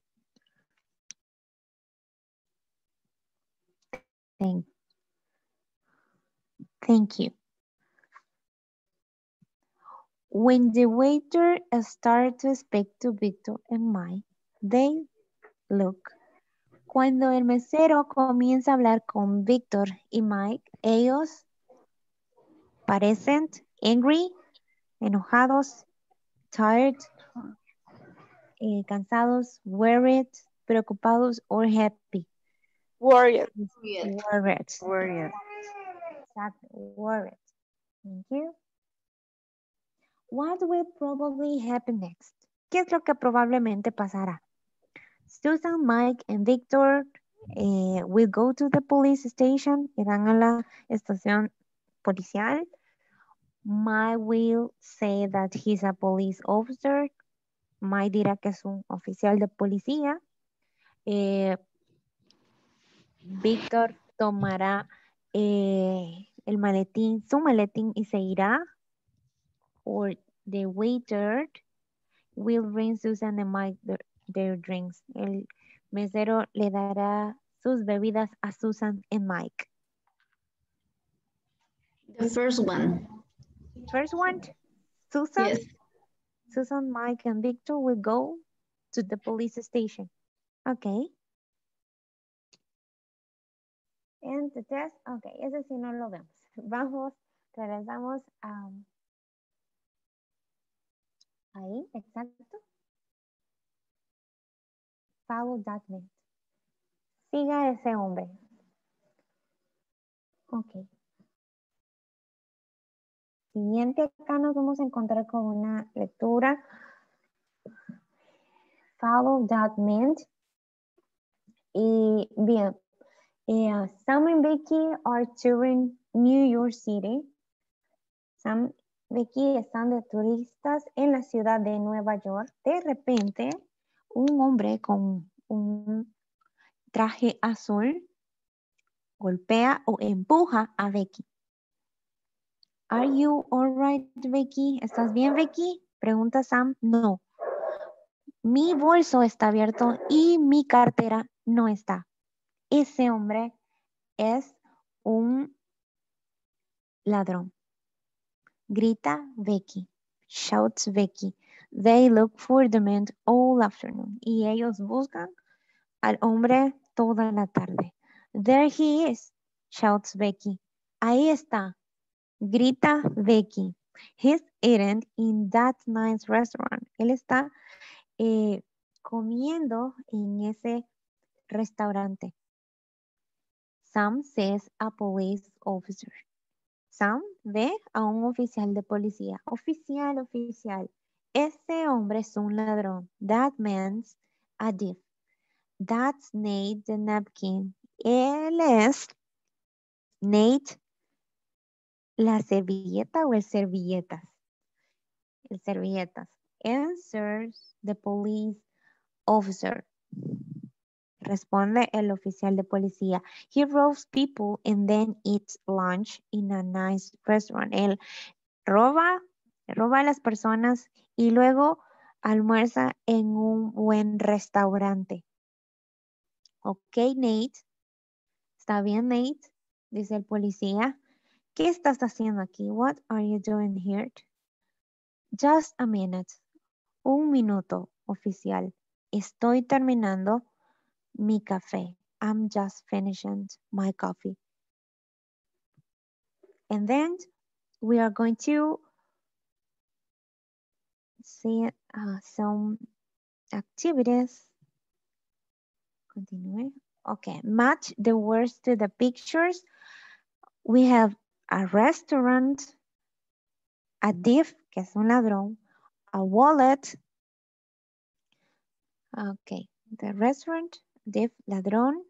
Thank, thank you. When the waiter started to speak to Victor and Mike, they look Cuando el mesero comienza a hablar con Víctor y Mike, ellos parecen angry, enojados, tired, eh, cansados, worried, preocupados, or happy. Worried. Worried. Worried. Exactly, worried. Thank you. What will probably happen next? ¿Qué es lo que probablemente pasará? Susan, Mike, and Victor eh, will go to the police station. Irán a la estación policial. Mike will say that he's a police officer. Mike dirá que es un oficial de policía. Eh, Víctor tomará eh, el maletín, su maletín y se irá. Or the waiter will bring Susan and Mike their, their drinks. El mesero le dará sus bebidas a Susan and Mike. The first one. First one, Susan. Yes. Susan, Mike, and Victor will go to the police station. Okay. And the test, okay, ese sí no lo vemos. [laughs] Vamos, regresamos a... ahí, exacto. Follow that man. Siga ese hombre. Ok. Siguiente, acá nos vamos a encontrar con una lectura. Follow that man. Y bien, eh, Sam and Becky are touring New York City. Sam, Becky están de turistas en la ciudad de Nueva York. De repente, un hombre con un traje azul golpea o empuja a Becky. Are you alright, Becky? ¿Estás bien, Becky? Pregunta Sam. No. Mi bolso está abierto y mi cartera no está. Ese hombre es un ladrón. Grita Becky. Shouts Becky. They look for the man all afternoon. Y ellos buscan al hombre toda la tarde. There he is, shouts Becky. Ahí está, grita Becky. He's eating in that nice restaurant. Él está eh, comiendo en ese restaurante. Sam says a police officer. Sam ve a un oficial de policía. Oficial, oficial. Ese hombre es un ladrón. That man's a thief. That's Nate the napkin. Él es Nate la servilleta o el servilletas. El servilletas. Answers the police officer. Responde el oficial de policía. He robs people and then eats lunch in a nice restaurant. Él roba, roba a las personas y luego almuerza en un buen restaurante. Ok, Nate. ¿Está bien, Nate? Dice el policía. ¿Qué estás haciendo aquí? What are you doing here? Just a minute. Un minuto, oficial. Estoy terminando mi café. I'm just finishing my coffee. And then we are going to see uh, some activities. Continue. Okay, match the words to the pictures. We have a restaurant, a thief, que es un ladrón, a wallet. Okay, the restaurant, thief, ladrón.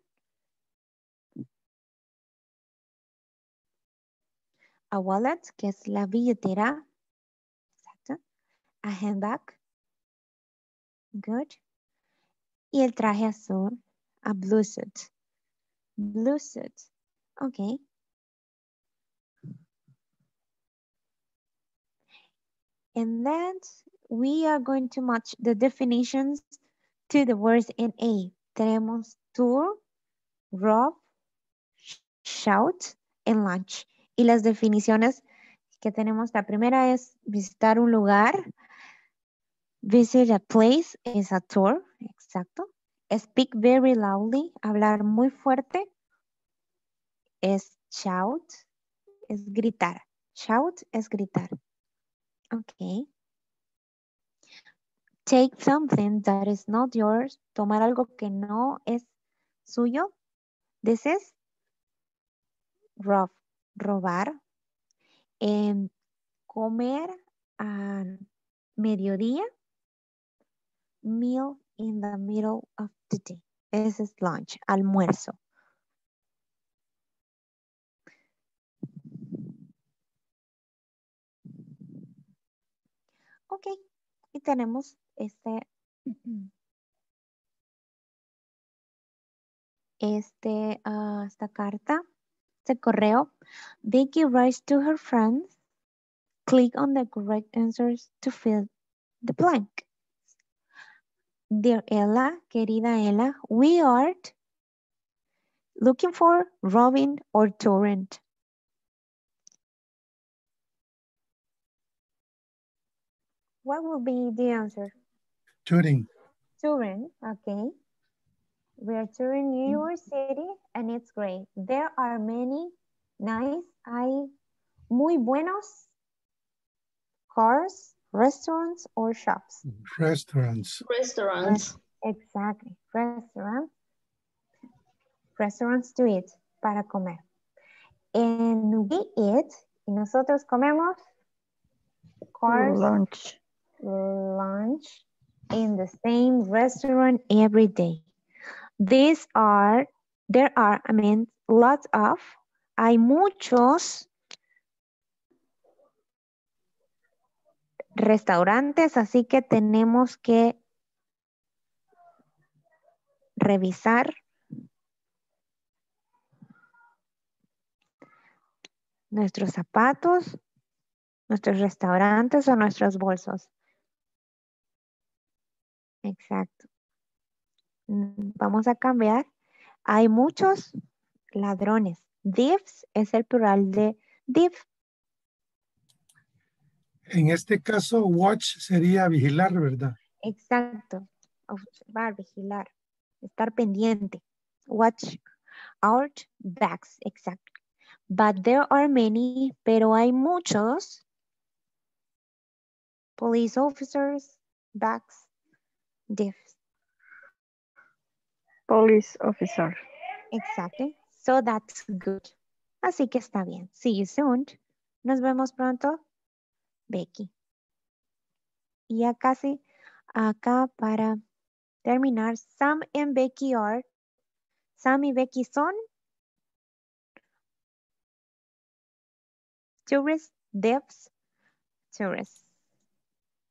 A wallet, que es la billetera. Exacto. A handbag. Good. Y el traje azul, a blue suit. Blue suit. Okay. And then we are going to match the definitions to the words in A. Tenemos tour, rob, shout, and lunch. Y las definiciones que tenemos, la primera es visitar un lugar. Visit a place is a tour, exacto. Speak very loudly, hablar muy fuerte. Es shout, es gritar. Shout es gritar. Okay. Take something that is not yours. Tomar algo que no es suyo. This is rob, robar. Em, comer a mediodía. Meal in the middle of the day. Ese es lunch, almuerzo. Ok, y tenemos este, este, ah, esta carta, este correo. Vicky writes to her friends. Click on the correct answers to fill the blank. Dear Ella, querida Ella, we are looking for Robin or Torrent. What will be the answer? Touring. Touring, okay. We are touring New mm. York City and it's great. There are many nice, hay muy buenos cars, restaurants or shops. Restaurants. Restaurants. Exactly, restaurants. Restaurants to eat, para comer. And we eat, y nosotros comemos cars, Lunch. Lunch in the same restaurant every day. These are, there are, I mean, lots of, hay muchos restaurantes, así que tenemos que revisar nuestros zapatos, nuestros restaurantes o nuestros bolsos. Exacto. Mm, Vamos a cambiar. Hay muchos ladrones. Thieves es el plural de thief. En este caso, watch sería vigilar, ¿verdad? Exacto. Observar, vigilar. Estar pendiente. Watch out backs. Exacto. But there are many, pero hay muchos police officers, backs, thieves. Police officer. Exactly. So that's good. Así que está bien. See you soon. Nos vemos pronto. Becky. Y ya casi acá para terminar, Sam and Becky are. Sam y Becky son tourists, devs, tourists.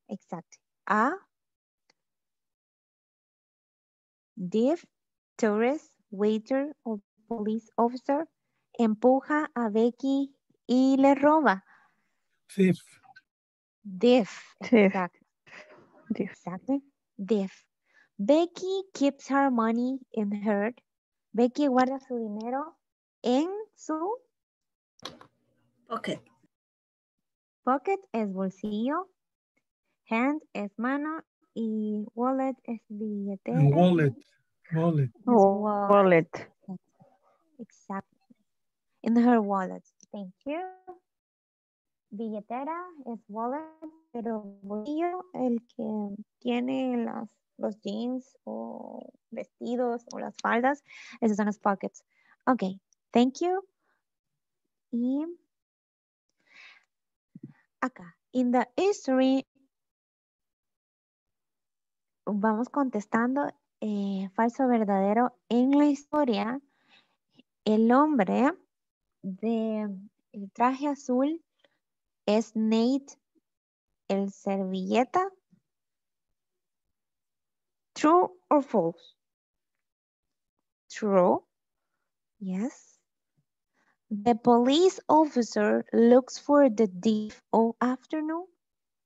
Exacto. A div, tourist, waiter o police officer empuja a Becky y le roba. Thief. Diff. Thief. Exacto. Exacto. Diff. Becky keeps her money in her. Becky guarda su dinero en su Pocket. pocket es bolsillo. Hand es mano y wallet es billetera. And wallet. Wallet. Es wallet. Wallet. Exacto. In her wallet. Thank you. Billetera es wallet, pero bolsillo el que tiene las, los jeans o vestidos o las faldas, esos son los pockets. Ok, thank you. Y acá, in the history, vamos contestando eh, falso o verdadero. En la historia, el hombre de el traje azul es Nate el servilleta. True or false? True. Yes. The police officer looks for the thief all afternoon.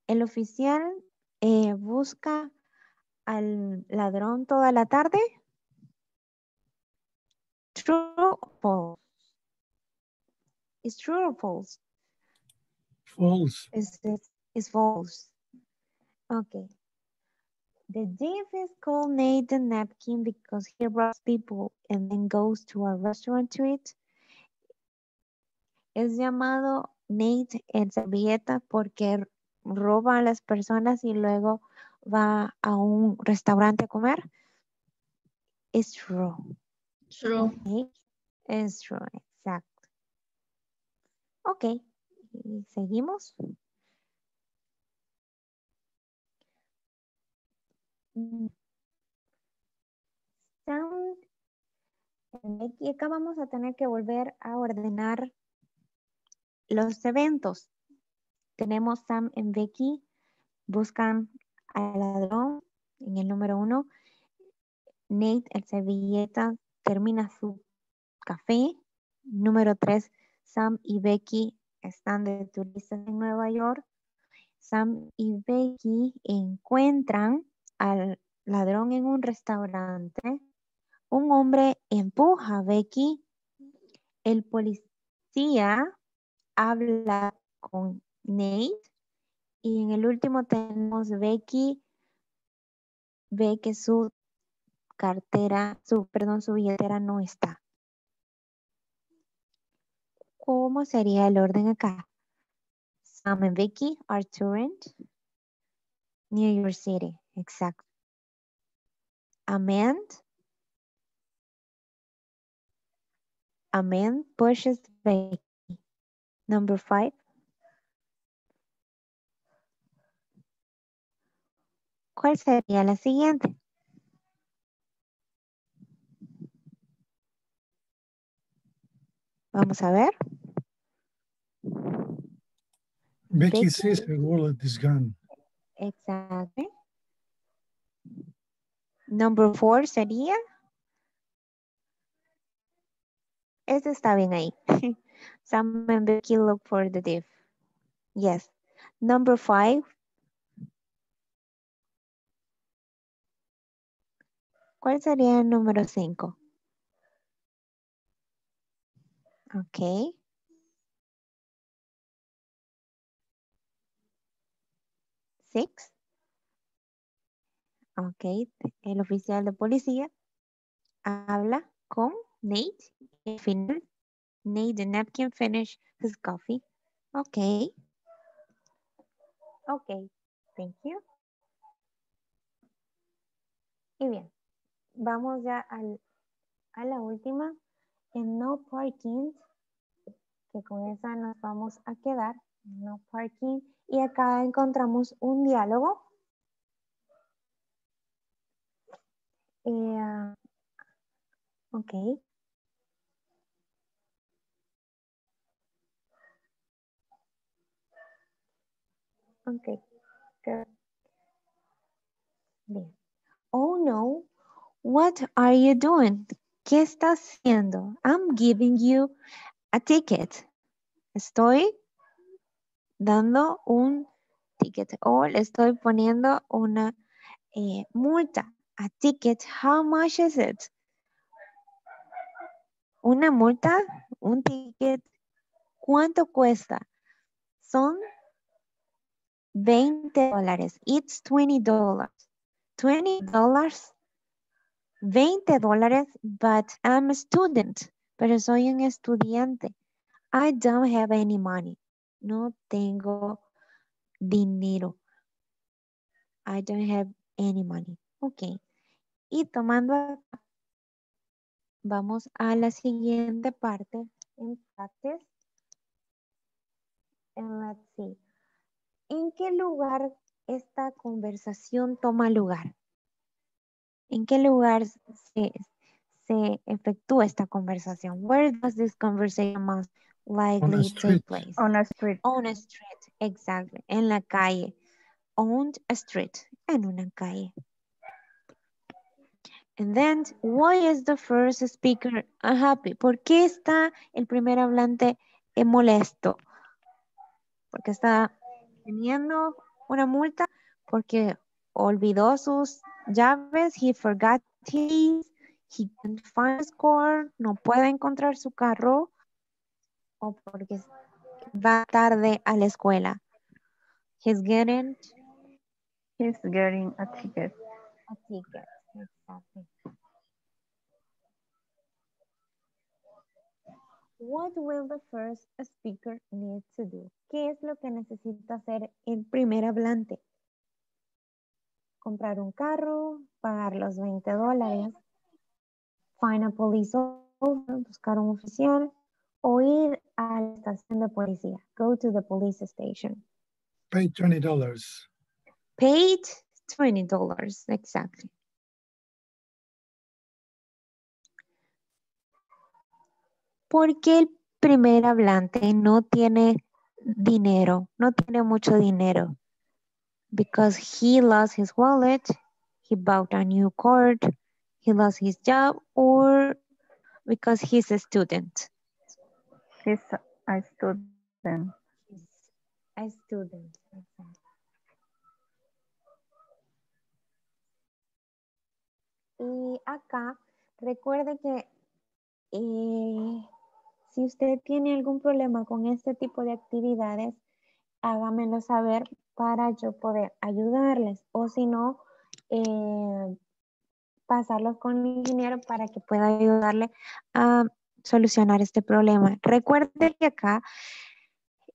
El oficial eh, busca al ladrón toda la tarde. True or false? Is true or false? False. Is is is false. Okay. The thief is called Nate the Napkin because he robs people and then goes to a restaurant to eat. Es llamado Nate el servilleta porque roba a las personas y luego va a un restaurante a comer. It's true. True. Okay. It's true, exacto. Ok, y seguimos. Sound. Y acá vamos a tener que volver a ordenar los eventos. Tenemos Sam y Becky buscan al ladrón en el número uno. Nate, el servilleta, termina su café. Número tres, Sam y Becky están de turistas en Nueva York. Sam y Becky encuentran al ladrón en un restaurante. Un hombre empuja a Becky. El policía habla con Nate. Y en el último tenemos Becky ve que su cartera, su, perdón, su billetera no está. ¿Cómo sería el orden acá? Sam and Becky are touring New York City. Exacto. A man, a man pushes Becky. Number five. ¿Cuál sería la siguiente? Vamos a ver. Becky says her wallet is gone. Exacto. Number four sería. Este está bien ahí. [laughs] Sam and Becky look for the thief. Yes. Number five. ¿Cuál sería el número cinco? Ok. Six. Ok. El oficial de policía habla con Nate. Nate the napkin finish his coffee. Ok. Ok. Thank you. Y bien, vamos ya al, a la última, en no parking, que con esa nos vamos a quedar, no parking, y acá encontramos un diálogo. Eh, ah, Bien. Oh no, what are you doing? ¿Qué estás haciendo? I'm giving you a ticket. Estoy dando un ticket o le estoy poniendo una eh, multa. A ticket, how much is it? Una multa, un ticket, ¿cuánto cuesta? Son 20 dólares. It's 20 dollars. 20 dollars. 20 dólares, but I'm a student. Pero soy un estudiante. I don't have any money. No tengo dinero. I don't have any money. Ok. Y tomando vamos a la siguiente parte en practice. And let's see. ¿En qué lugar esta conversación toma lugar? ¿En qué lugar se, se efectúa esta conversación? Where does this conversation most likely take place? On a street. On a street, exactly. En la calle. On a street. En una calle. And then, why is the first speaker unhappy? ¿Por qué está el primer hablante molesto? Porque está teniendo una multa porque olvidó sus llaves, he forgot his, he can't find his car, no puede encontrar su carro o porque va tarde a la escuela. He's getting He's getting a ticket. a ticket. Exactly. What will the first speaker need to do? ¿Qué es lo que necesita hacer el primer hablante? Comprar un carro, pagar los 20 dólares, find a police officer, buscar un oficial o ir a la estación de policía. Go to the police station. Pay twenty dollars. Paid $20, dollars, exactly. ¿Por qué el primer hablante no tiene dinero? No tiene mucho dinero. Because he lost his wallet, he bought a new card, he lost his job, or because he's a student. He's a student. A student. Y acá, recuerde que eh, si usted tiene algún problema con este tipo de actividades, hágamelo saber para yo poder ayudarles. O si no, eh, pasarlos con el ingeniero para que pueda ayudarle a solucionar este problema. Recuerde que acá,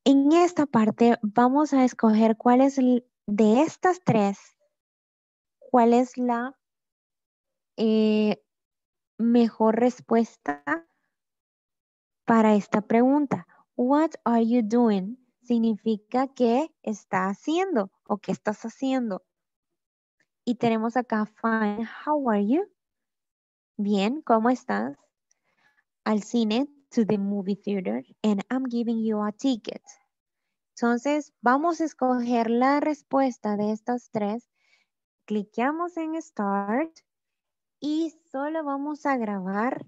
en esta parte, vamos a escoger cuál es de estas tres, cuál es la eh, mejor respuesta para esta pregunta. What are you doing? Significa qué está haciendo o qué estás haciendo. Y tenemos acá fine. How are you? Bien, ¿cómo estás? Al cine, to the movie theater, and I'm giving you a ticket. Entonces, vamos a escoger la respuesta de estas tres. Cliqueamos en Start y solo vamos a grabar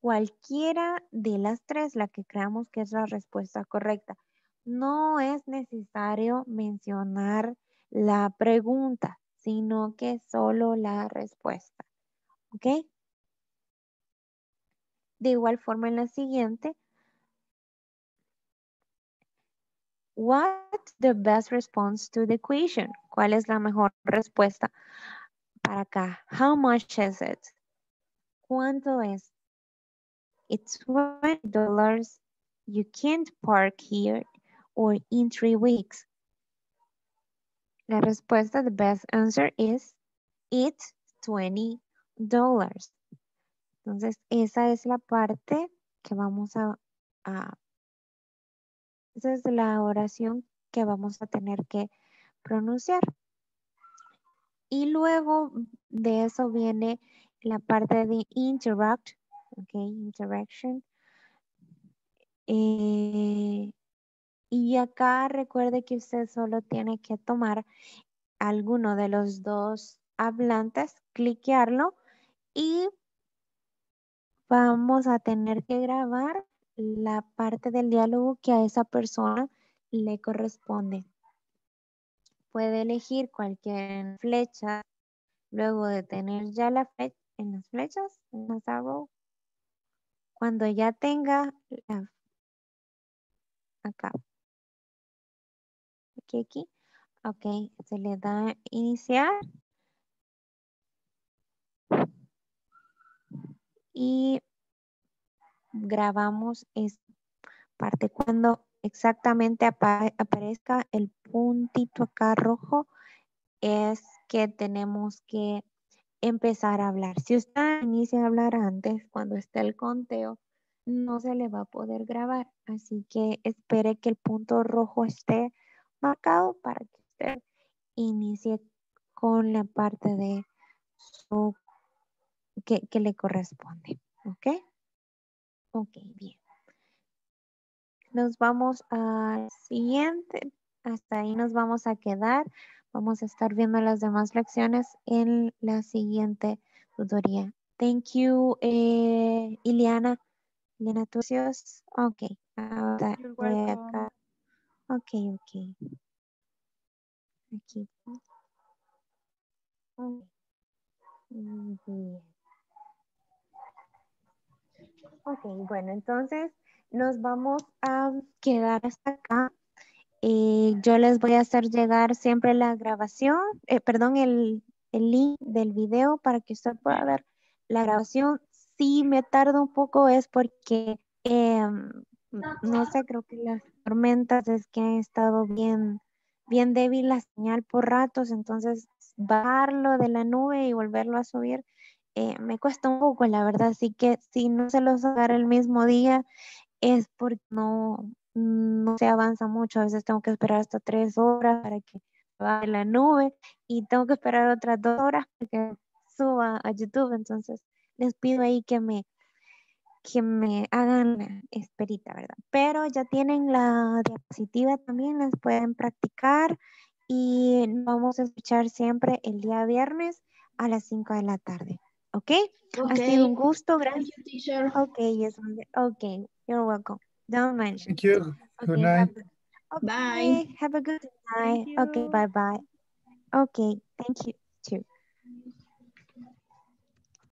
cualquiera de las tres, la que creamos que es la respuesta correcta. No es necesario mencionar la pregunta, sino que solo la respuesta. ¿Ok? De igual forma en la siguiente. What's the best response to the question? ¿Cuál es la mejor respuesta para acá? How much is it? ¿Cuánto es? It's $20. You can't park here or in three weeks. La respuesta, the best answer is it's $20. Entonces, esa es la parte que vamos a, a esa es la oración que vamos a tener que pronunciar. Y luego de eso viene la parte de interact, ok, interaction. Eh, y acá recuerde que usted solo tiene que tomar alguno de los dos hablantes, cliquearlo y vamos a tener que grabar la parte del diálogo que a esa persona le corresponde. Puede elegir cualquier flecha luego de tener ya la flecha en las flechas, en las arrow. Cuando ya tenga la, acá, aquí, ok, se le da iniciar y grabamos esta parte. Cuando exactamente aparezca el puntito acá rojo, es que tenemos que empezar a hablar. Si usted inicia a hablar antes, cuando esté el conteo, no se le va a poder grabar. Así que espere que el punto rojo esté marcado para que usted inicie con la parte de su que, que le corresponde. ¿Ok? Ok, bien. Nos vamos al siguiente. Hasta ahí nos vamos a quedar. Vamos a estar viendo las demás lecciones en la siguiente tutoría. Thank you, eh, Iliana. Iliana Tucios. Ok. Ahora voy acá. Ok, ok. Aquí. Bien. Ok, bueno, entonces nos vamos a quedar hasta acá. Eh, yo les voy a hacer llegar siempre la grabación, eh, perdón, el, el, link del video para que usted pueda ver la grabación. Si me tardo un poco es porque, em, no sé, creo que las tormentas es que han estado bien, bien débil la señal por ratos, entonces bajarlo de la nube y volverlo a subir eh, me cuesta un poco, la verdad. Así que si no se los agarra el mismo día, es porque no, no se avanza mucho. A veces tengo que esperar hasta tres horas para que vaya la nube y tengo que esperar otras dos horas para que suba a YouTube. Entonces, les pido ahí que me, que me hagan la esperita, ¿verdad? Pero ya tienen la diapositiva también, las pueden practicar y vamos a escuchar siempre el día viernes a las 5 de la tarde. ¿Ok? Ha sido un gusto. Gracias. Thank you, teacher. Okay, yes. Okay, you're welcome. Don't mention. Thank you. Good Okay, night. have a- Bye. Okay, have a good night. Okay, bye bye. Okay, thank you too.